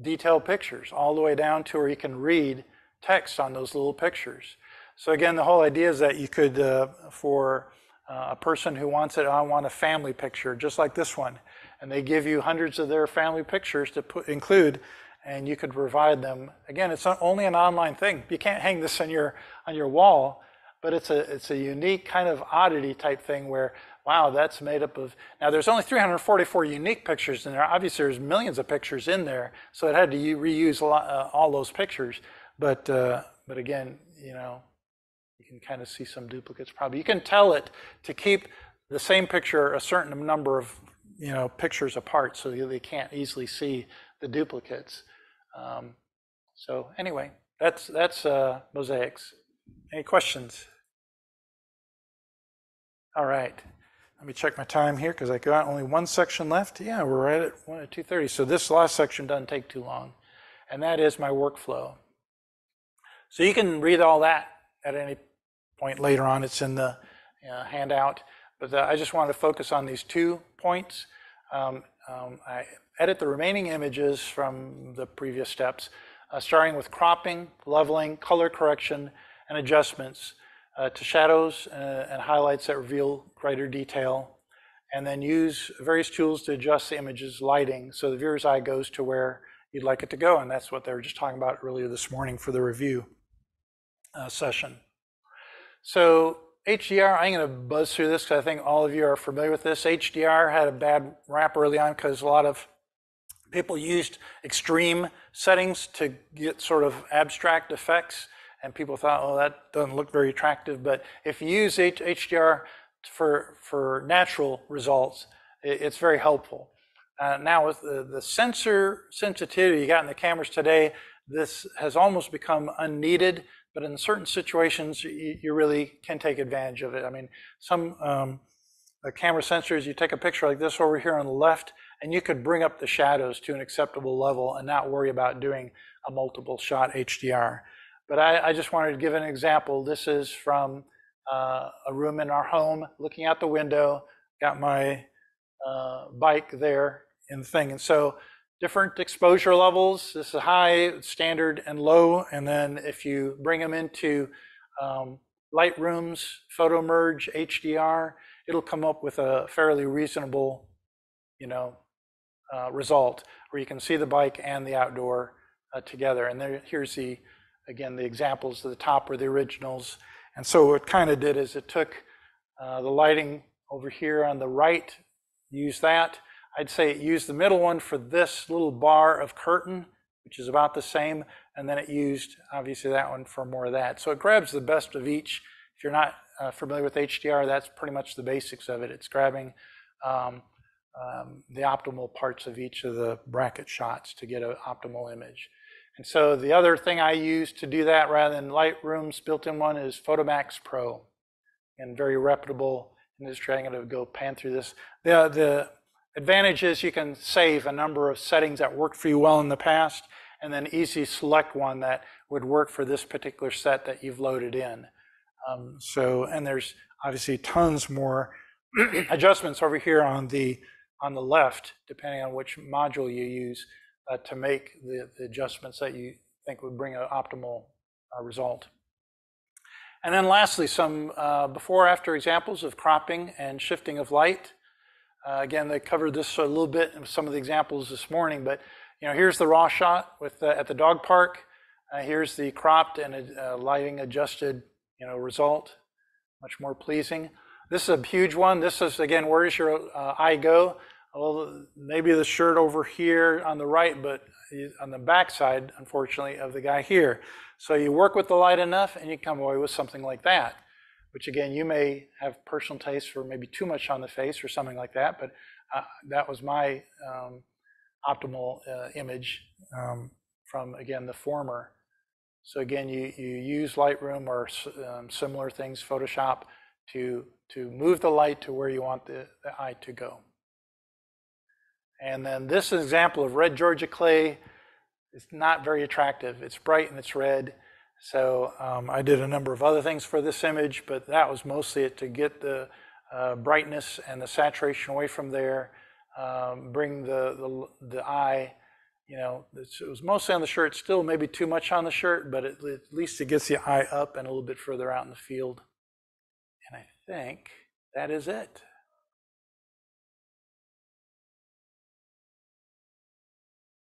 detailed pictures all the way down to where you can read text on those little pictures. So again, the whole idea is that you could, uh, for uh, a person who wants it, I want a family picture, just like this one. And they give you hundreds of their family pictures to put, include, and you could provide them. Again, it's only an online thing. You can't hang this on your, on your wall, but it's a, it's a unique kind of oddity type thing where wow, that's made up of, now there's only 344 unique pictures in there. Obviously there's millions of pictures in there, so it had to reuse lot, uh, all those pictures. But, uh, but again, you know, you can kind of see some duplicates probably. You can tell it to keep the same picture a certain number of, you know, pictures apart so they can't easily see the duplicates. Um, so anyway, that's, that's uh, mosaics. Any questions? All right. Let me check my time here because I got only one section left. Yeah, we're right at 1 at 2.30. So this last section doesn't take too long. And that is my workflow. So you can read all that at any point later on. It's in the uh, handout. But the, I just wanted to focus on these two points. Um, um, I edit the remaining images from the previous steps, uh, starting with cropping, leveling, color correction, and adjustments uh, to shadows uh, and highlights that reveal greater detail, and then use various tools to adjust the image's lighting so the viewer's eye goes to where you'd like it to go, and that's what they were just talking about earlier this morning for the review uh, session. So HDR, I'm going to buzz through this because I think all of you are familiar with this. HDR had a bad rap early on because a lot of people used extreme settings to get sort of abstract effects and people thought, oh, that doesn't look very attractive. But if you use H- HDR for, for natural results, it, it's very helpful. Uh, now, with the, the sensor sensitivity you got in the cameras today, this has almost become unneeded, but in certain situations, you, you really can take advantage of it. I mean, some um, camera sensors, you take a picture like this over here on the left, and you could bring up the shadows to an acceptable level and not worry about doing a multiple shot HDR. But I, I just wanted to give an example. This is from uh, a room in our home, looking out the window, got my uh, bike there in the thing. And so different exposure levels. This is high, standard, and low. And then if you bring them into um, Lightroom's Photo Merge HDR, it'll come up with a fairly reasonable, you know, uh, result where you can see the bike and the outdoor uh, together. And there, here's the Again, the examples to the top were the originals. And so what it kind of did is it took uh, the lighting over here on the right, used that. I'd say it used the middle one for this little bar of curtain, which is about the same, and then it used obviously that one for more of that. So it grabs the best of each. If you're not uh, familiar with HDR, that's pretty much the basics of it. It's grabbing um, um, the optimal parts of each of the bracket shots to get an optimal image. And so the other thing I use to do that rather than Lightroom's built-in one is Photomatix Pro and very reputable industry. I'm going to go pan through this. The, the advantage is you can save a number of settings that worked for you well in the past and then easy select one that would work for this particular set that you've loaded in. Um, so, and there's obviously tons more <clears throat> adjustments over here on the on the left, depending on which module you use uh, to make the, the adjustments that you think would bring an optimal uh, result. And then lastly, some uh, before-after examples of cropping and shifting of light. Uh, again, they covered this a little bit in some of the examples this morning, but you know, here's the raw shot with the, at the dog park. Uh, here's the cropped and lighting adjusted, you know, result. Much more pleasing. This is a huge one. This is again, where does your eye go? Well, maybe the shirt over here on the right, but on the back side, unfortunately, of the guy here. So you work with the light enough, and you come away with something like that. Which again, you may have personal taste for maybe too much on the face or something like that, but uh, that was my um, optimal uh, image um, from again the former. So again, you, you use Lightroom or um, similar things, Photoshop, to, to move the light to where you want the, the eye to go. And then this example of red Georgia clay. It's not very attractive. It's bright and it's red. So um, I did a number of other things for this image, but that was mostly it to get the uh, brightness and the saturation away from there, um, bring the, the, the eye you know, it was mostly on the shirt, still maybe too much on the shirt, but at least it gets the eye up and a little bit further out in the field. And I think that is it.